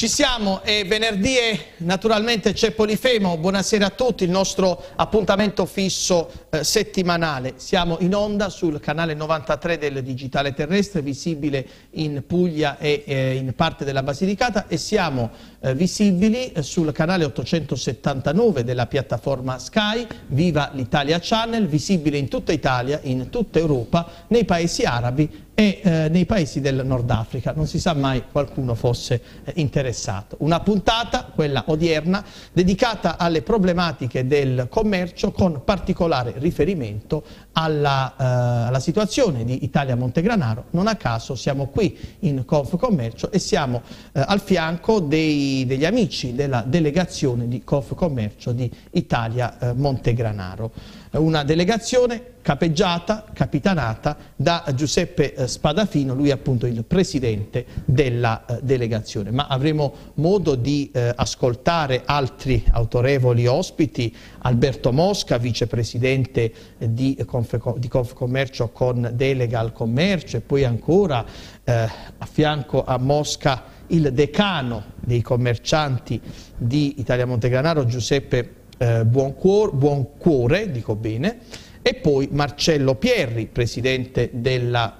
Ci siamo, è venerdì e naturalmente c'è Polifemo, buonasera a tutti, il nostro appuntamento fisso eh, settimanale. Siamo in onda sul canale 93 del Digitale Terrestre, visibile in Puglia e eh, in parte della Basilicata e siamo eh, visibili eh, sul canale 879 della piattaforma Sky, Viva l'Italia Channel, visibile in tutta Italia, in tutta Europa, nei paesi arabi e eh, nei paesi del Nord Africa, non si sa mai qualcuno fosse eh, interessato. Una puntata, quella odierna, dedicata alle problematiche del commercio con particolare riferimento alla, eh, alla situazione di Italia Montegranaro. Non a caso siamo qui in Confcommercio e siamo eh, al fianco dei, degli amici della delegazione di Confcommercio di Italia eh, Montegranaro una delegazione capeggiata, capitanata da Giuseppe eh, Spadafino, lui è appunto il presidente della eh, delegazione. Ma avremo modo di eh, ascoltare altri autorevoli ospiti, Alberto Mosca, vicepresidente di, Confcommercio con delega al commercio e poi ancora a fianco a Mosca il decano dei commercianti di Italia Montegranaro, Giuseppe eh, Buoncuore, Buoncuore, dico bene, e poi Marcello Pierri, presidente della...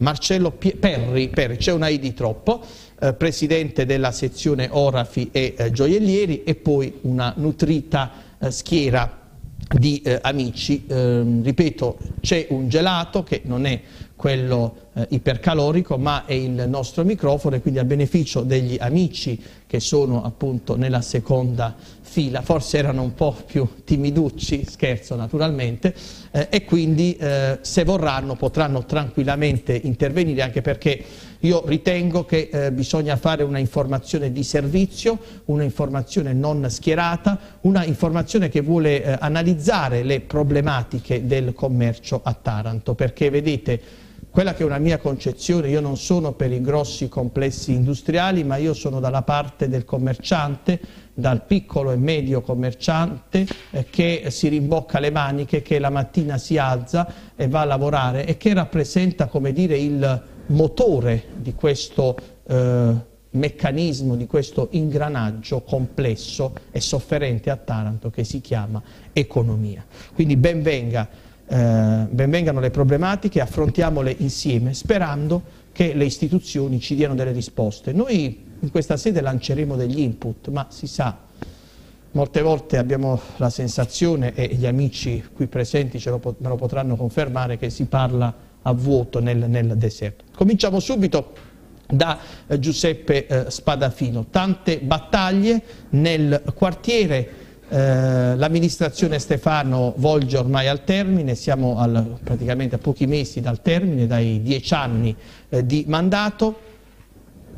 Marcello Pie, Perri, Perri c'è una I di troppo, eh, presidente della sezione Orafi e eh, Gioiellieri. E poi una nutrita eh, schiera di eh, amici. Ehm, ripeto, c'è un gelato che non è quello eh, ipercalorico, ma è il nostro microfono. E quindi a beneficio degli amici che sono appunto nella seconda fila, forse erano un po' più timiducci, scherzo naturalmente, eh, e quindi eh, se vorranno potranno tranquillamente intervenire anche perché io ritengo che eh, bisogna fare una informazione di servizio, una informazione non schierata, una informazione che vuole eh, analizzare le problematiche del commercio a Taranto, perché vedete quella che è una mia concezione, io non sono per i grossi complessi industriali, ma io sono dalla parte del commerciante, dal piccolo e medio commerciante eh, che si rimbocca le maniche, che la mattina si alza e va a lavorare e che rappresenta, come dire, il motore di questo eh, meccanismo, di questo ingranaggio complesso e sofferente a Taranto che si chiama economia. Quindi benvenga eh, benvengano le problematiche, affrontiamole insieme, sperando che le istituzioni ci diano delle risposte. Noi in questa sede lanceremo degli input, ma si sa, molte volte abbiamo la sensazione, e gli amici qui presenti lo, me lo potranno confermare, che si parla a vuoto nel, nel deserto. Cominciamo subito da eh, Giuseppe eh, Spadafino. Tante battaglie nel quartiere eh, l'amministrazione Stefano volge ormai al termine, siamo al, praticamente a pochi mesi dal termine, dai dieci anni eh, di mandato.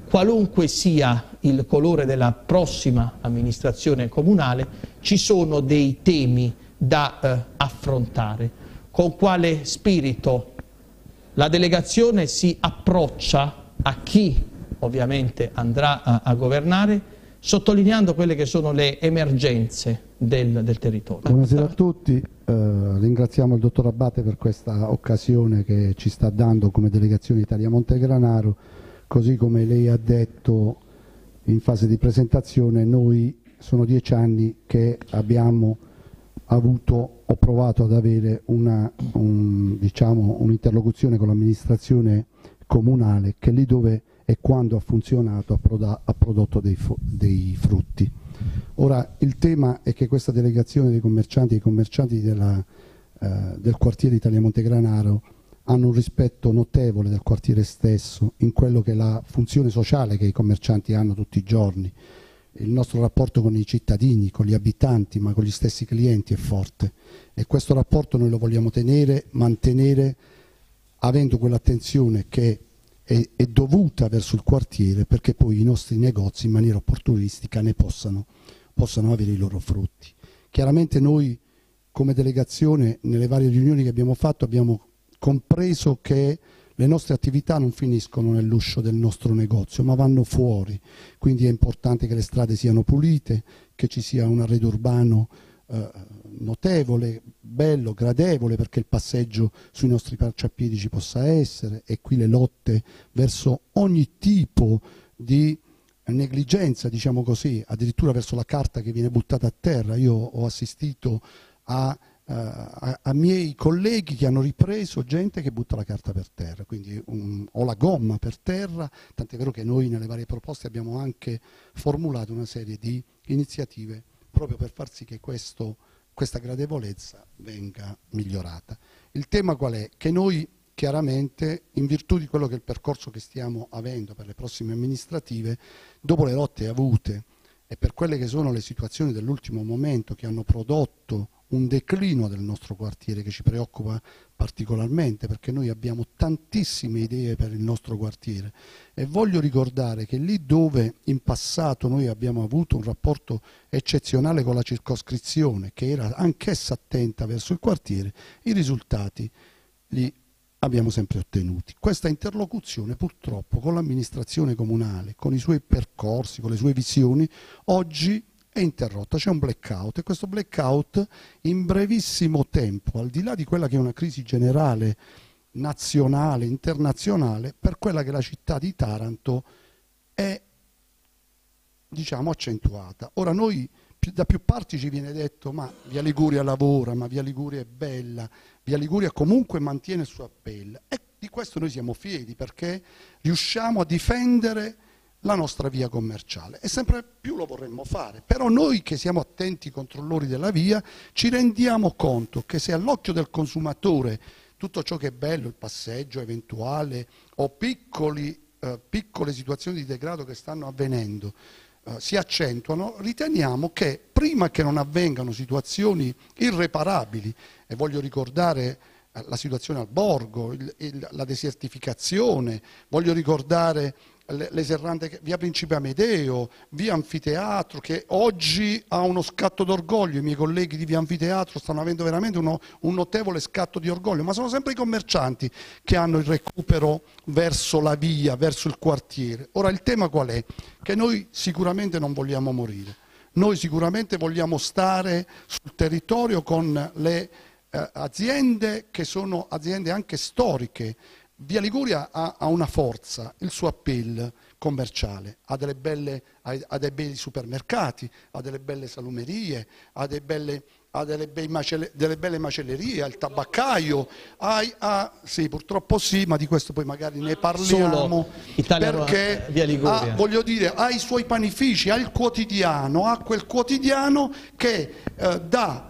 Qualunque sia il colore della prossima amministrazione comunale, ci sono dei temi da eh, affrontare. Con quale spirito la delegazione si approccia a chi ovviamente andrà a, a governare sottolineando quelle che sono le emergenze del, del territorio. Buonasera a tutti, eh, ringraziamo il dottor Abbate per questa occasione che ci sta dando come delegazione Italia Montegranaro, così come lei ha detto in fase di presentazione, noi sono dieci anni che abbiamo avuto o provato ad avere una, un, diciamo, un'interlocuzione con l'amministrazione comunale che lì dove e quando ha funzionato ha, prodotto dei, dei, frutti. Ora il tema è che questa delegazione dei commercianti e commercianti della, eh, del quartiere Italia Montegranaro hanno un rispetto notevole del quartiere stesso in quello che è la funzione sociale che i commercianti hanno tutti i giorni. Il nostro rapporto con i cittadini, con gli abitanti, ma con gli stessi clienti è forte e questo rapporto noi lo vogliamo tenere, mantenere avendo quell'attenzione che è, è, dovuta verso il quartiere perché poi i nostri negozi in maniera opportunistica ne possano, possano avere i loro frutti. Chiaramente noi come delegazione nelle varie riunioni che abbiamo fatto abbiamo compreso che le nostre attività non finiscono nell'uscio del nostro negozio, ma vanno fuori. Quindi è importante che le strade siano pulite, che ci sia un arredo urbano eh, notevole, bello, gradevole perché il passeggio sui nostri marciapiedi ci possa essere e qui le lotte verso ogni tipo di negligenza, diciamo così, addirittura verso la carta che viene buttata a terra. Io ho assistito a, uh, a, a miei colleghi che hanno ripreso gente che butta la carta per terra, quindi un, o la gomma per terra, tant'è vero che noi nelle varie proposte abbiamo anche formulato una serie di iniziative proprio per far sì che questo, questa gradevolezza venga migliorata. Il tema qual è? Che noi chiaramente in virtù di quello che è il percorso che stiamo avendo per le prossime amministrative, dopo le lotte avute e per quelle che sono le situazioni dell'ultimo momento che hanno prodotto un declino del nostro quartiere che ci preoccupa particolarmente perché noi abbiamo tantissime idee per il nostro quartiere e voglio ricordare che lì dove in passato noi abbiamo avuto un rapporto eccezionale con la circoscrizione che era anch'essa attenta verso il quartiere, i risultati li abbiamo sempre ottenuti. Questa interlocuzione purtroppo con l'amministrazione comunale, con i suoi percorsi, con le sue visioni, oggi è interrotta, c'è un blackout e questo blackout in brevissimo tempo, al di là di quella che è una crisi generale nazionale, internazionale, per quella che è la città di Taranto è diciamo accentuata. Ora noi da più parti ci viene detto ma Via Liguria lavora, ma Via Liguria è bella, Via Liguria comunque mantiene il suo appello e di questo noi siamo fieri perché riusciamo a difendere la nostra via commerciale. E sempre più lo vorremmo fare, però noi che siamo attenti controllori della via ci rendiamo conto che se all'occhio del consumatore tutto ciò che è bello, il passeggio eventuale o piccoli, eh, piccole situazioni di degrado che stanno avvenendo, eh, si accentuano, riteniamo che prima che non avvengano situazioni irreparabili, e voglio ricordare eh, la situazione al Borgo, il, il, la desertificazione, voglio ricordare le serrande via Principe Amedeo, via Anfiteatro, che oggi ha uno scatto d'orgoglio, i miei colleghi di via Anfiteatro stanno avendo veramente uno, un notevole scatto di orgoglio, ma sono sempre i commercianti che hanno il recupero verso la via, verso il quartiere. Ora il tema qual è? Che noi sicuramente non vogliamo morire, noi sicuramente vogliamo stare sul territorio con le eh, aziende che sono aziende anche storiche, Via Liguria ha, ha, una forza, il suo appeal commerciale, ha, belle, ha, ha, dei belli supermercati, ha delle belle salumerie, ha, belle, ha delle, macelle, delle, belle macellerie, ha il tabaccaio, sì purtroppo sì, ma di questo poi magari ne parliamo, perché ha, voglio dire, ha i suoi panifici, ha il quotidiano, ha quel quotidiano che eh, dà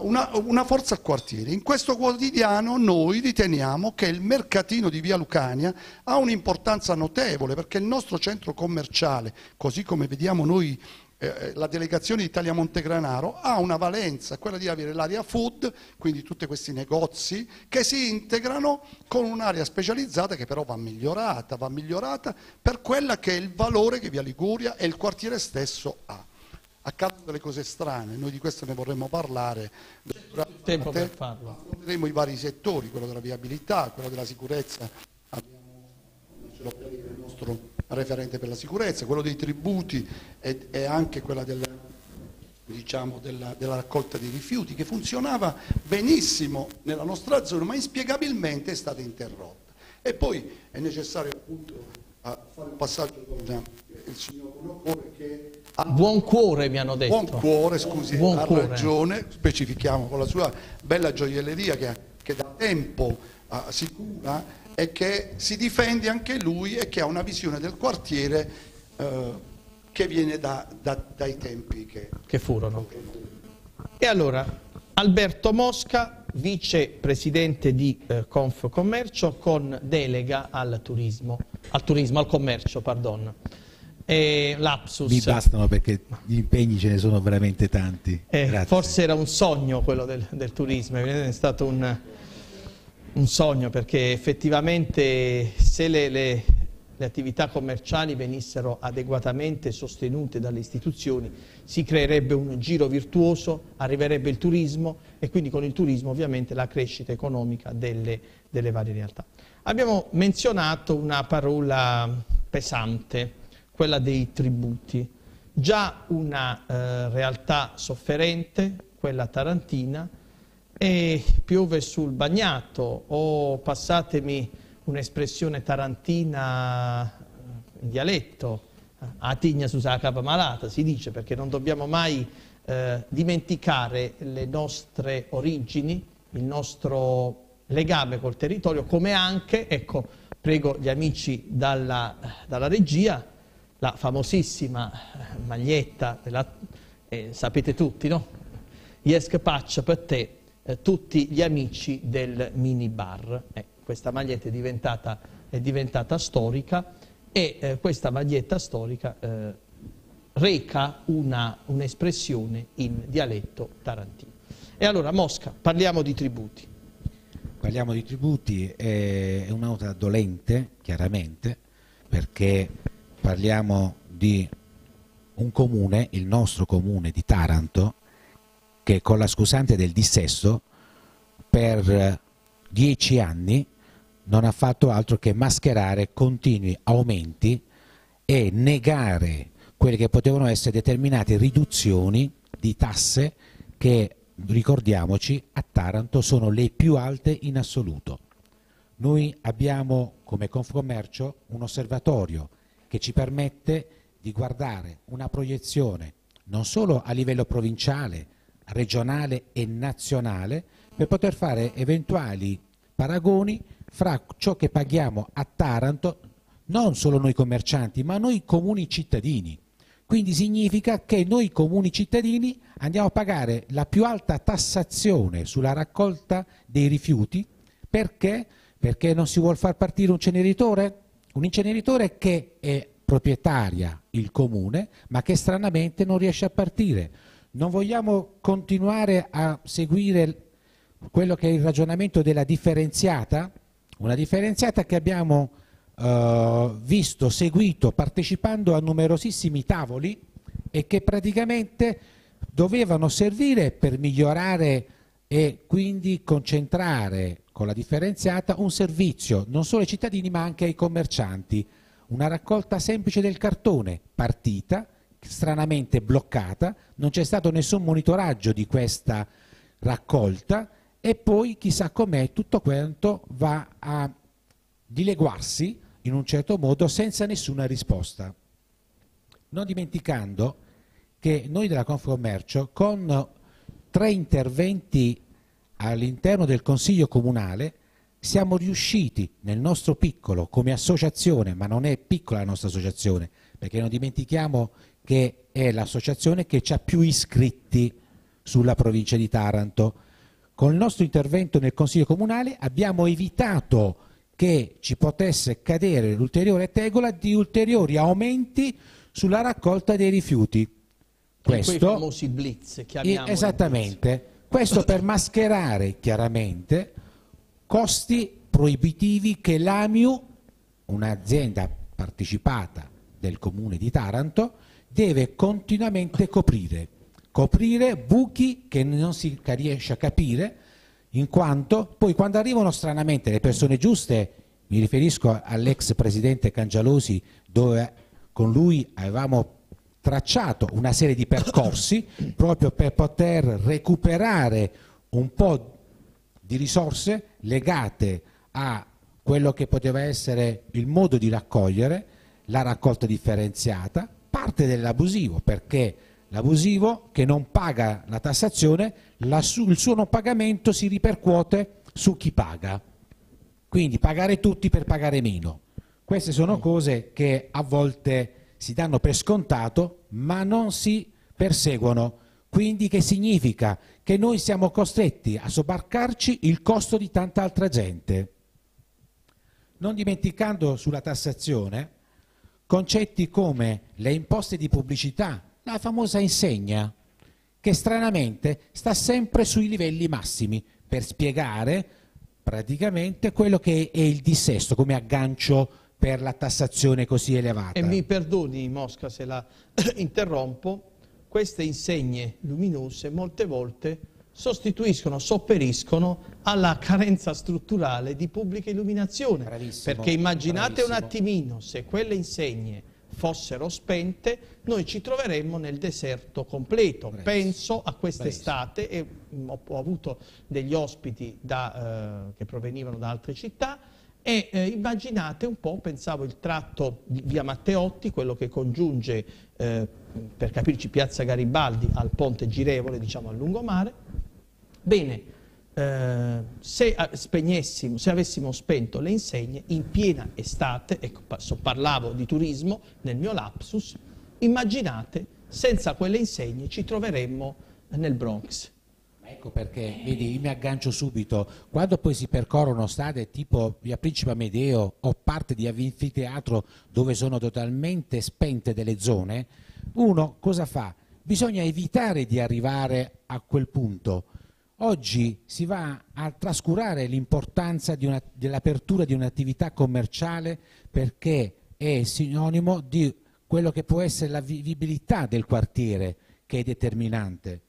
una, una, forza al quartiere. In questo quotidiano noi riteniamo che il mercatino di Via Lucania ha un'importanza notevole perché il nostro centro commerciale, così come vediamo noi eh, eh la delegazione Italia Montegranaro, ha una valenza, quella di avere l'area food, quindi tutti questi negozi che si integrano con un'area specializzata che però va migliorata, va migliorata per quella che è il valore che Via Liguria e il quartiere stesso ha accadono delle cose strane, noi di questo ne vorremmo parlare. Durante, tempo per farlo. Affronteremo i vari settori, quello della viabilità, quello della sicurezza, abbiamo il nostro referente per la sicurezza, quello dei tributi e, e anche quella del, diciamo, della, della, raccolta dei rifiuti che funzionava benissimo nella nostra zona ma inspiegabilmente è stata interrotta. E poi è necessario appunto fare un passaggio con il signor Buoncuore che buon cuore mi hanno detto. Buon cuore, scusi, buon ha cuore. ragione, specifichiamo con la sua bella gioielleria che, che da tempo uh, si cura e che si difende anche lui e che ha una visione del quartiere uh, che viene da, da, dai tempi che, che furono. E allora, Alberto Mosca, vicepresidente di eh, Conf Commercio con delega al turismo, al turismo, al commercio, pardon. E lapsus. Mi bastano perché gli impegni ce ne sono veramente tanti. Eh, forse era un sogno quello del, del turismo, è stato un, un, sogno perché effettivamente se le, le, le attività commerciali venissero adeguatamente sostenute dalle istituzioni si creerebbe un giro virtuoso, arriverebbe il turismo e quindi con il turismo ovviamente la crescita economica delle, delle varie realtà. Abbiamo menzionato una parola pesante, quella dei tributi. Già una eh, realtà sofferente, quella tarantina, e piove sul bagnato o passatemi un'espressione tarantina in dialetto, a tigna su capa malata, si dice, perché non dobbiamo mai eh, dimenticare le nostre origini, il nostro legame col territorio, come anche, ecco, prego gli amici dalla, dalla regia, la famosissima maglietta, della, eh, sapete tutti, no? Iesk Patch per te, eh, tutti gli amici del minibar. Eh, questa maglietta è diventata, è diventata storica e eh, questa maglietta storica eh, reca un'espressione un in dialetto tarantino. E allora Mosca, parliamo di tributi. Parliamo di tributi, è una nota dolente, chiaramente, perché parliamo di un comune, il nostro comune di Taranto, che con la scusante del dissesto per dieci anni non ha fatto altro che mascherare continui aumenti e negare quelle che potevano essere determinate riduzioni di tasse che, ricordiamoci, a Taranto sono le più alte in assoluto. Noi abbiamo come Confcommercio un osservatorio che ci permette di guardare una proiezione non solo a livello provinciale, regionale e nazionale, per poter fare eventuali paragoni fra ciò che paghiamo a Taranto, non solo noi commercianti, ma noi comuni cittadini. Quindi significa che noi comuni cittadini andiamo a pagare la più alta tassazione sulla raccolta dei rifiuti perché? Perché non si vuole far partire un ceneritore? Un inceneritore che è proprietaria il comune, ma che stranamente non riesce a partire. Non vogliamo continuare a seguire quello che è il ragionamento della differenziata? Una differenziata che abbiamo eh, visto, seguito, partecipando a numerosissimi tavoli e che praticamente dovevano servire per migliorare e quindi concentrare con la differenziata un servizio non solo ai cittadini ma anche ai commercianti. Una raccolta semplice del cartone, partita, stranamente bloccata, non c'è stato nessun monitoraggio di questa raccolta e poi chissà com'è tutto quanto va a dileguarsi in un certo modo senza nessuna risposta. Non dimenticando che noi della Confcommercio con tre interventi all'interno del Consiglio Comunale siamo riusciti nel nostro piccolo come associazione, ma non è piccola la nostra associazione, perché non dimentichiamo che è l'associazione che ha più iscritti sulla provincia di Taranto, con il nostro intervento nel Consiglio Comunale abbiamo evitato che ci potesse cadere l'ulteriore tegola di ulteriori aumenti sulla raccolta dei rifiuti. Questo, quei famosi blitz, chiamiamoli Esattamente. Blitz. Questo per mascherare chiaramente costi proibitivi che l'AMIU, un'azienda partecipata del comune di Taranto, deve continuamente coprire coprire buchi che non si riesce a capire, in quanto poi quando arrivano stranamente le persone giuste, mi riferisco all'ex presidente Cangialosi, dove con lui avevamo tracciato una serie di percorsi proprio per poter recuperare un po' di risorse legate a quello che poteva essere il modo di raccogliere, la raccolta differenziata, parte dell'abusivo, perché L'abusivo che non paga la tassazione, la su, il suo non pagamento si ripercuote su chi paga. Quindi pagare tutti per pagare meno. Queste sono cose che a volte si danno per scontato ma non si perseguono. Quindi che significa? Che noi siamo costretti a sobbarcarci il costo di tanta altra gente. Non dimenticando sulla tassazione concetti come le imposte di pubblicità la famosa insegna, che stranamente sta sempre sui livelli massimi per spiegare praticamente quello che è il dissesto come aggancio per la tassazione così elevata. E mi perdoni Mosca se la interrompo, queste insegne luminose molte volte sostituiscono, sopperiscono alla carenza strutturale di pubblica illuminazione. Bravissimo, perché immaginate bravissimo. un attimino se quelle insegne fossero spente, noi ci troveremmo nel deserto completo. Bravissimo. Penso a quest'estate, e ho, ho, avuto degli ospiti da, eh, che provenivano da altre città, E eh, immaginate un po', pensavo il tratto di via Matteotti, quello che congiunge, eh, per capirci, piazza Garibaldi al ponte girevole, diciamo al lungomare. Bene, eh, se eh, spegnessimo, se avessimo spento le insegne in piena estate, ecco, parlavo di turismo nel mio lapsus, immaginate, senza quelle insegne ci troveremmo nel Bronx Ecco perché, vedi, mi aggancio subito, quando poi si percorrono strade tipo via Principe Amedeo o parte di anfiteatro dove sono totalmente spente delle zone, uno cosa fa? Bisogna evitare di arrivare a quel punto. Oggi si va a trascurare l'importanza dell'apertura di un'attività commerciale perché è sinonimo di quello che può essere la vivibilità del quartiere che è determinante.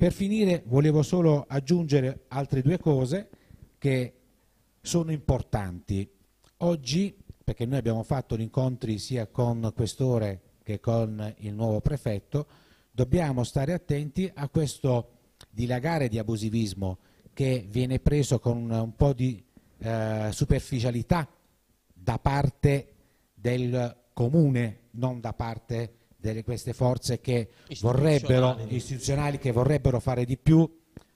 Per finire volevo solo aggiungere altre due cose che sono importanti. Oggi, perché noi abbiamo fatto incontri sia con questore che con il nuovo prefetto, dobbiamo stare attenti a questo dilagare di abusivismo che viene preso con un po' di eh, superficialità da parte del comune, non da parte di queste forze che vorrebbero, istituzionali che vorrebbero fare di più,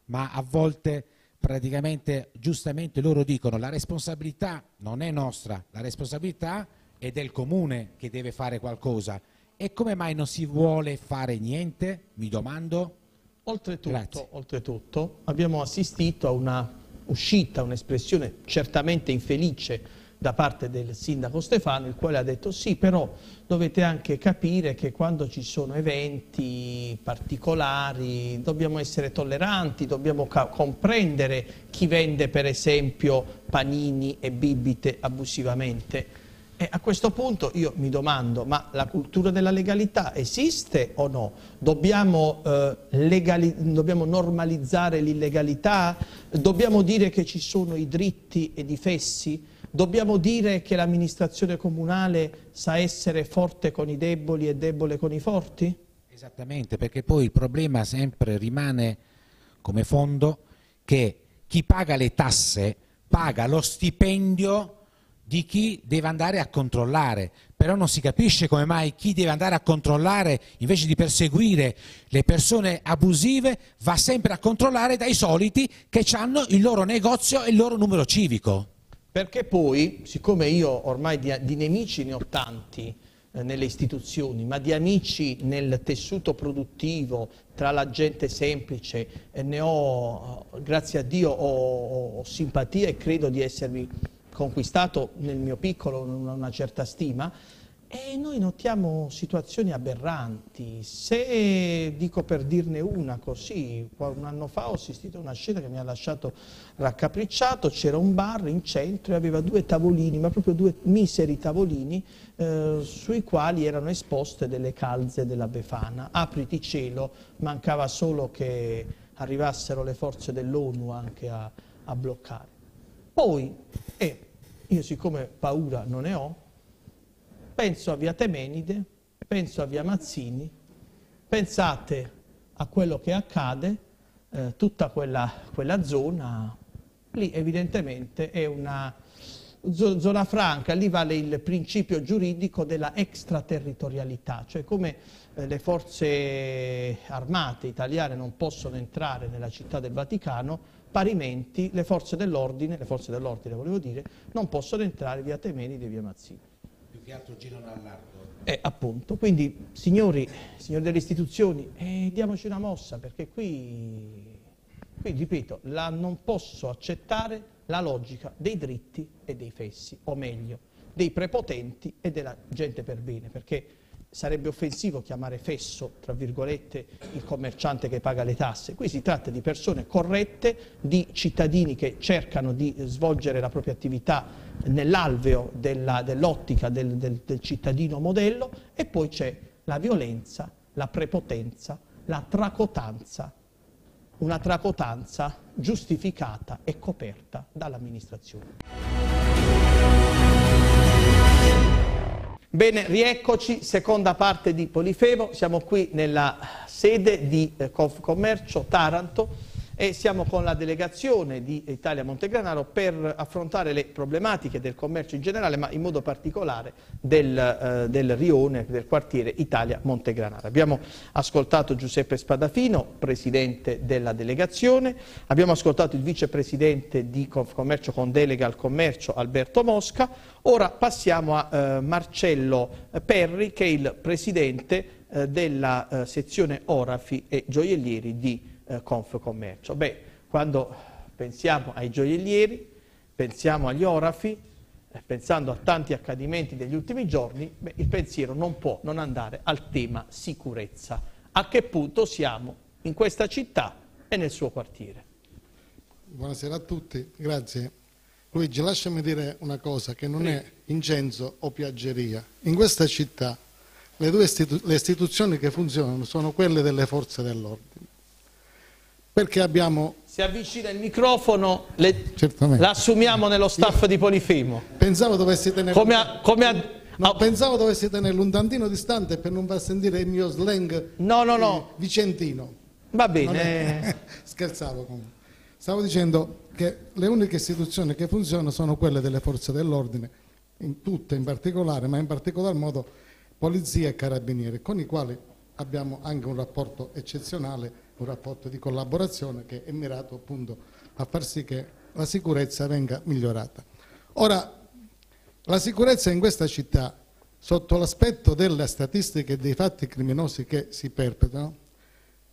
ma a volte praticamente giustamente loro dicono la responsabilità non è nostra, la responsabilità è del comune che deve fare qualcosa. E come mai non si vuole fare niente? Mi domando. Oltretutto, oltretutto abbiamo assistito a una uscita, un'espressione certamente infelice da parte del sindaco Stefano, il quale ha detto sì, però dovete anche capire che quando ci sono eventi particolari dobbiamo essere tolleranti, dobbiamo comprendere chi vende per esempio panini e bibite abusivamente. E a questo punto io mi domando, ma la cultura della legalità esiste o no? Dobbiamo, eh, dobbiamo normalizzare l'illegalità? Dobbiamo dire che ci sono i dritti ed i fessi? Dobbiamo dire che l'amministrazione comunale sa essere forte con i deboli e debole con i forti? Esattamente, perché poi il problema sempre rimane come fondo che chi paga le tasse paga lo stipendio di chi deve andare a controllare, però non si capisce come mai chi deve andare a controllare invece di perseguire le persone abusive va sempre a controllare dai soliti che hanno il loro negozio e il loro numero civico. Perché poi, siccome io ormai di, di nemici ne ho tanti eh, nelle istituzioni, ma di amici nel tessuto produttivo, tra la gente semplice, eh, ne ho, grazie a Dio, ho, ho, simpatia e credo di essermi conquistato nel mio piccolo una certa stima, e noi notiamo situazioni aberranti. Se, dico per dirne una così, un anno fa ho assistito a una scena che mi ha lasciato raccapricciato, c'era un bar in centro e aveva due tavolini, ma proprio due miseri tavolini, eh, sui quali erano esposte delle calze della Befana. Apriti cielo, mancava solo che arrivassero le forze dell'ONU anche a, a bloccare. Poi, e eh, io siccome paura non ne ho, penso a via Temenide, penso a via Mazzini, pensate a quello che accade, eh, tutta quella, quella, zona, lì evidentemente è una zona franca, lì vale il principio giuridico della extraterritorialità, cioè come eh, le forze armate italiane non possono entrare nella città del Vaticano, parimenti le forze dell'ordine, le forze dell'ordine volevo dire, non possono entrare via Temenide e via Mazzini altro girano all'arco. Eh, appunto, quindi signori, signori delle istituzioni, eh, diamoci una mossa perché qui, qui ripeto, la, non posso accettare la logica dei dritti e dei fessi, o meglio, dei prepotenti e della gente per bene, perché sarebbe offensivo chiamare fesso, tra virgolette, il commerciante che paga le tasse. Qui si tratta di persone corrette, di cittadini che cercano di svolgere la propria attività nell'alveo dell'ottica del, del, del cittadino modello e poi c'è la violenza, la prepotenza, la tracotanza, una tracotanza giustificata e coperta dall'amministrazione. Bene, rieccoci, seconda parte di Polifemo, siamo qui nella sede di eh, Confcommercio Taranto e siamo con la delegazione di Italia Montegranaro per affrontare le problematiche del commercio in generale ma in modo particolare del, eh, del rione, del quartiere Italia Montegranaro. Abbiamo ascoltato Giuseppe Spadafino, presidente della delegazione, abbiamo ascoltato il vicepresidente di Confcommercio con delega al commercio Alberto Mosca, ora passiamo a eh, Marcello Perri che è il presidente eh, della eh, sezione Orafi e Gioiellieri di eh, Confcommercio. Beh, quando pensiamo ai gioiellieri, pensiamo agli orafi, eh, pensando a tanti accadimenti degli ultimi giorni, beh, il pensiero non può non andare al tema sicurezza. A che punto siamo in questa città e nel suo quartiere? Buonasera a tutti, grazie. Luigi, lasciami dire una cosa che non è incenso o piaggeria. In questa città le due istitu le istituzioni che funzionano sono quelle delle forze dell'ordine perché abbiamo... Si avvicina il microfono, l'assumiamo nello staff Io di Polifemo. Pensavo dovessi tenere... Come a, come a... No, oh. pensavo dovessi tenerlo un tantino distante per non far sentire il mio slang no, no, no. vicentino. Va bene. Scherzavo comunque. Stavo dicendo che le uniche istituzioni che funzionano sono quelle delle forze dell'ordine, in tutte in particolare, ma in particolar modo polizia e carabinieri, con i quali abbiamo anche un rapporto eccezionale un rapporto di collaborazione che è mirato appunto a far sì che la sicurezza venga migliorata. Ora, la sicurezza in questa città, sotto l'aspetto delle statistiche dei fatti criminosi che si perpetrano,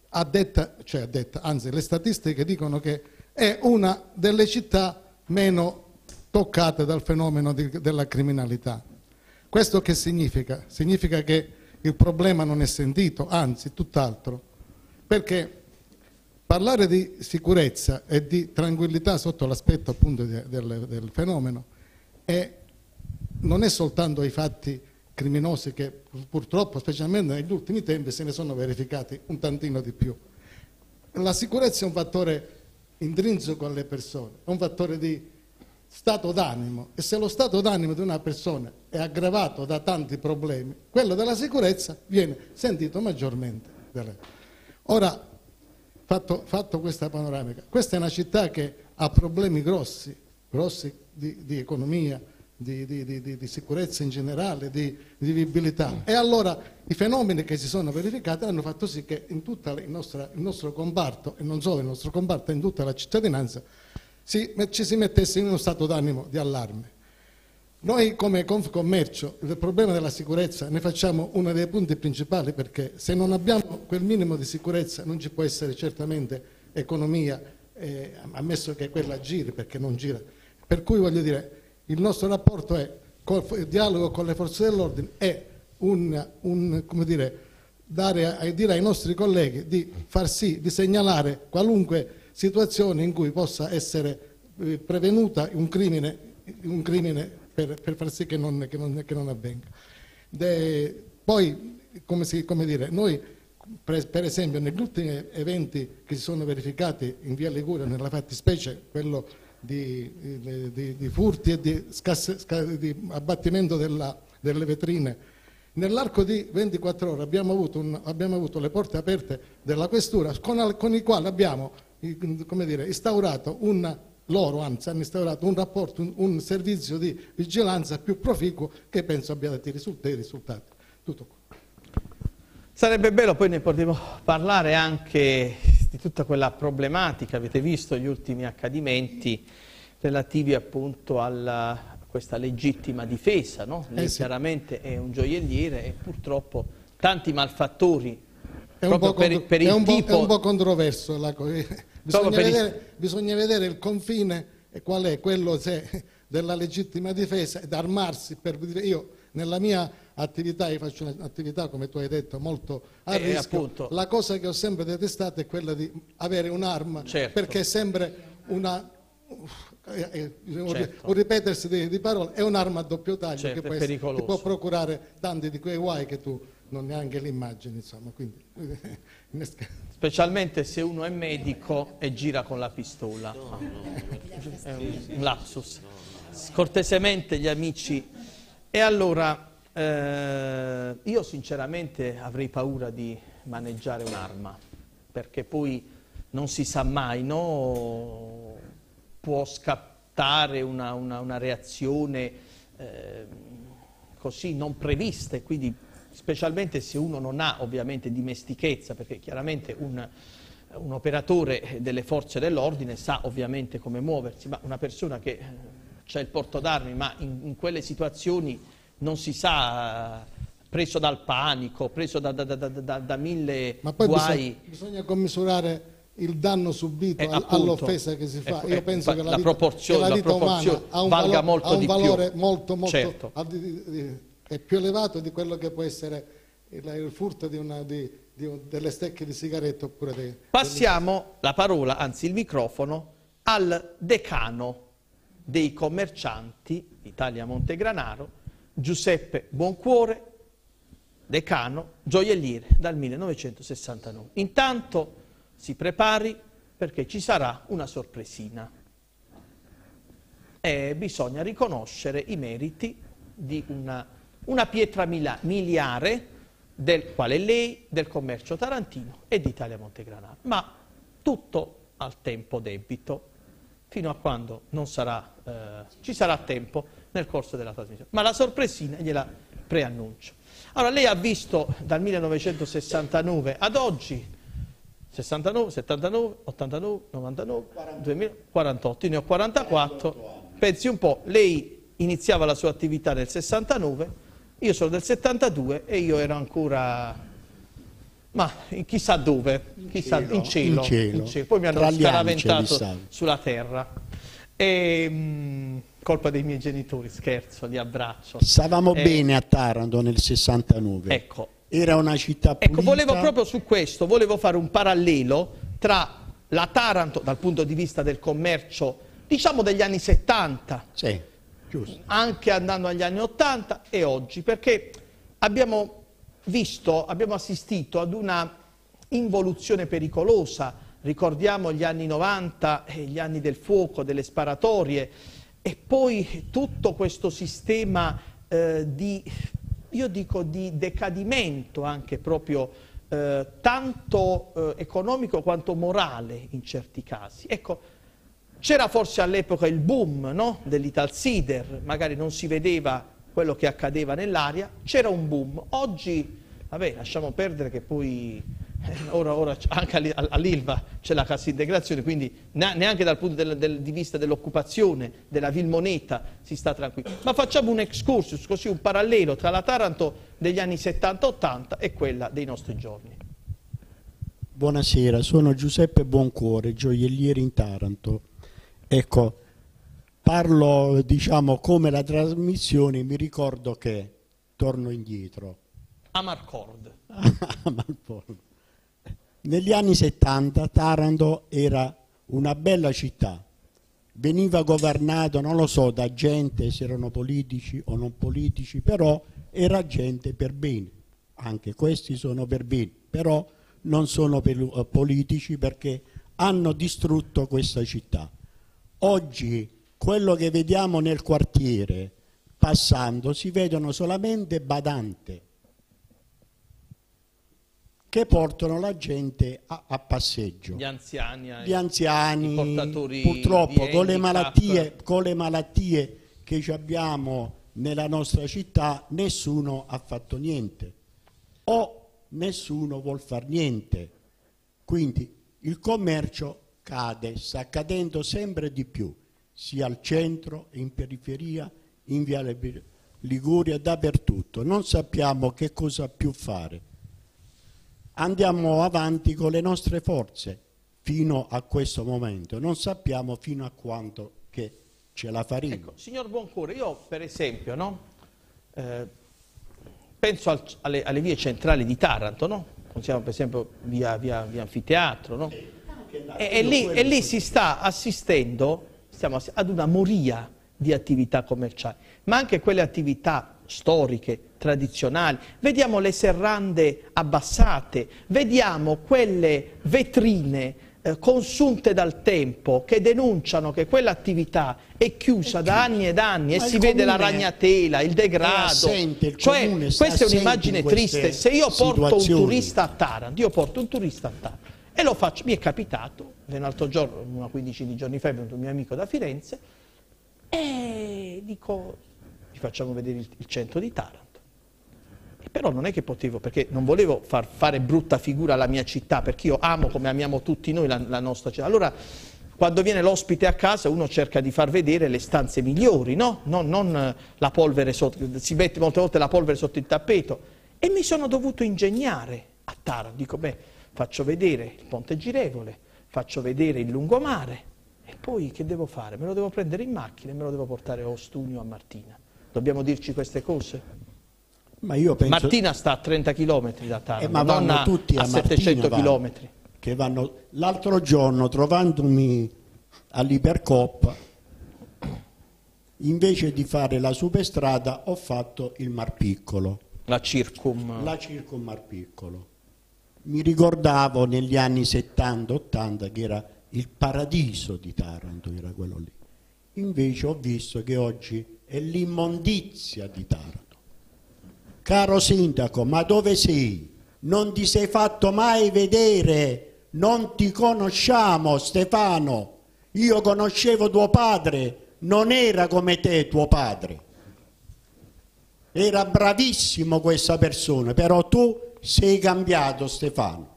ha detta, cioè ha detta, anzi le statistiche dicono che è una delle città meno toccate dal fenomeno di, della criminalità. Questo che significa? Significa che il problema non è sentito, anzi tutt'altro perché parlare di sicurezza e di tranquillità sotto l'aspetto appunto del, del, fenomeno è, non è soltanto i fatti criminosi che purtroppo, specialmente negli ultimi tempi, se ne sono verificati un tantino di più. La sicurezza è un fattore intrinseco alle persone, è un fattore di stato d'animo e se lo stato d'animo di una persona è aggravato da tanti problemi, quello della sicurezza viene sentito maggiormente. Ora, fatto, fatto, questa panoramica, questa è una città che ha problemi grossi, grossi di, di economia, di, di, di, sicurezza in generale, di, vivibilità. E allora i fenomeni che si sono verificati hanno fatto sì che in tutto il, il, nostro comparto, e non solo il nostro comparto, in tutta la cittadinanza, si, ci si mettesse in uno stato d'animo di allarme. Noi come Confcommercio il problema della sicurezza ne facciamo uno dei punti principali perché se non abbiamo quel minimo di sicurezza non ci può essere certamente economia, eh, ammesso che quella giri perché non gira. Per cui voglio dire, il nostro rapporto è, il dialogo con le forze dell'ordine è un, un come dire, dare a, dire ai nostri colleghi di far sì, di segnalare qualunque situazione in cui possa essere eh, prevenuta un crimine, un crimine per, per far sì che non, che non, che non avvenga. De, poi, come, si, come dire, noi per, per, esempio negli ultimi eventi che si sono verificati in via Liguria, nella fattispecie quello di, di, di furti e di, scasse, di abbattimento della, delle vetrine, nell'arco di 24 ore abbiamo avuto, un, abbiamo avuto, le porte aperte della questura con, con i quali abbiamo dire, instaurato un loro anzi hanno instaurato un rapporto, un, un, servizio di vigilanza più proficuo che penso abbia dato i risultati. Tutto qua. Sarebbe bello, poi ne potremo parlare anche di tutta quella problematica, avete visto gli ultimi accadimenti relativi appunto alla, a questa legittima difesa, no? Lei eh sì. chiaramente è un gioielliere e purtroppo tanti malfattori è per, per è, un tipo... è un po' controverso la cosa Bisogna vedere, bisogna vedere, il confine e qual è quello se, della legittima difesa ed armarsi per dire io nella mia attività, io faccio un'attività come tu hai detto molto a eh, rischio, appunto. la cosa che ho sempre detestato è quella di avere un'arma certo. perché è sempre una eh, eh, certo. un ripetersi di, di, parole è un'arma a doppio taglio certo, che può, essere, può procurare tanti di quei guai che tu non neanche l'immagini insomma quindi specialmente se uno è medico e gira con la pistola. È un lapsus. Cortesemente gli amici. E allora, eh, io sinceramente avrei paura di maneggiare un'arma, perché poi non si sa mai, no? può scattare una, una, una reazione eh, così non prevista, quindi specialmente se uno non ha ovviamente dimestichezza, perché chiaramente un, un operatore delle forze dell'ordine sa ovviamente come muoversi, ma una persona che ha il porto d'armi, ma in, in, quelle situazioni non si sa, preso dal panico, preso da, da, da, da mille ma poi guai. Bisogna, bisogna commisurare il danno subito eh, all'offesa che si fa. Ecco, Io penso che la, la vita, proporzione, che la vita la proporzione valga valore, molto di valore più. molto, molto certo. È più elevato di quello che può essere il, il furto di una, di, di, delle stecche di sigarette oppure dei, Passiamo la parola, anzi il microfono, al decano dei commercianti Italia Montegranaro, Giuseppe Buoncuore, decano, gioielliere dal 1969. Intanto si prepari perché ci sarà una sorpresina e bisogna riconoscere i meriti di una, una pietra miliare del quale lei, del commercio tarantino e di Italia Montegranaro, ma tutto al tempo debito, fino a quando sarà, eh, ci sarà tempo nel corso della trasmissione. Ma la sorpresina gliela preannuncio. Allora, lei ha visto dal 1969 ad oggi 69, 79, 89, 99, 2000, 48, io ne ho 44. Pensi un po', lei iniziava la sua attività nel 69, io sono del 72 e io ero ancora, ma chissà dove, chissà, in, cielo, in, cielo, in, cielo, Poi mi hanno scaraventato sulla terra. E, mh, mm, colpa dei miei genitori, scherzo, li abbraccio. Stavamo e, bene a Taranto nel 69. Ecco. Era una città pulita. Ecco, volevo proprio su questo, volevo fare un parallelo tra la Taranto dal punto di vista del commercio, diciamo degli anni 70. Sì Giusto. anche andando agli anni 80 e oggi, perché abbiamo visto, abbiamo assistito ad una involuzione pericolosa, ricordiamo gli anni 90 e gli anni del fuoco, delle sparatorie e poi tutto questo sistema eh, di, io dico di decadimento anche proprio eh, tanto eh, economico quanto morale in certi casi. Ecco, c'era forse all'epoca il boom no? dell'Italsider, magari non si vedeva quello che accadeva nell'aria, c'era un boom. Oggi, vabbè, lasciamo perdere che poi eh, ora, ora anche all'Ilva c'è la cassa integrazione, quindi neanche dal punto del, del, di vista dell'occupazione, della Vilmoneta si sta tranquillo. Ma facciamo un excursus, così un parallelo tra la Taranto degli anni 70-80 e quella dei nostri giorni. Buonasera, sono Giuseppe Buoncuore, gioielliere in Taranto. Ecco, parlo diciamo come la trasmissione, mi ricordo che torno indietro. Amarcord. Amarcord. Negli anni 70 Taranto era una bella città, veniva governato, non lo so, da gente, se erano politici o non politici, però era gente per bene, anche questi sono per bene, però non sono per, uh, politici perché hanno distrutto questa città. Oggi quello che vediamo nel quartiere passando si vedono solamente badante che portano la gente a, a passeggio. Gli anziani, eh, Gli anziani purtroppo con le, malattie, con le malattie che abbiamo nella nostra città nessuno ha fatto niente o nessuno vuol fare niente. Quindi il commercio cade, sta cadendo sempre di più, sia al centro, in periferia, in Viale Liguria, dappertutto. Non sappiamo che cosa più fare. Andiamo avanti con le nostre forze fino a questo momento, non sappiamo fino a quanto che ce la faremo. Ecco, signor Buoncuore, io per esempio no, eh, penso al, alle, alle, vie centrali di Taranto, no? pensiamo per esempio via, via, via Anfiteatro, no? E, e, lì, e, lì, si sta assistendo stiamo, ad una moria di attività commerciali, ma anche quelle attività storiche, tradizionali. Vediamo le serrande abbassate, vediamo quelle vetrine eh, consunte dal tempo che denunciano che quell'attività è chiusa da anni ed anni ma e si vede la ragnatela, il degrado. Assente, il cioè, questa è un'immagine triste. Se io porto un turista a Taranto, io porto un turista a Taranto E lo faccio, mi è capitato, un altro giorno, una quindicina di giorni fa, è venuto un mio amico da Firenze e dico, vi facciamo vedere il, il centro di Taranto. E però non è che potevo, perché non volevo far fare brutta figura alla mia città, perché io amo come amiamo tutti noi la, la nostra città. Allora, quando viene l'ospite a casa uno cerca di far vedere le stanze migliori, no? Non, non la polvere sotto, si mette molte volte la polvere sotto il tappeto. E mi sono dovuto ingegnare a Taranto, dico beh, faccio vedere il ponte girevole, faccio vedere il lungomare e poi che devo fare? Me lo devo prendere in macchina e me lo devo portare a Ostugno a Martina. Dobbiamo dirci queste cose? Ma penso... Martina sta a 30 km da Taranto, eh, ma vanno a, tutti a, a 700 km. Che vanno... L'altro giorno, trovandomi all'Ipercop, invece di fare la superstrada ho fatto il Mar Piccolo. La Circum. La Circum Mar Piccolo mi ricordavo negli anni 70-80 che era il paradiso di Taranto, era quello lì. Invece ho visto che oggi è l'immondizia di Taranto. Caro sindaco, ma dove sei? Non ti sei fatto mai vedere, non ti conosciamo Stefano. Io conoscevo tuo padre, non era come te tuo padre. Era bravissimo questa persona, però tu sei cambiato Stefano.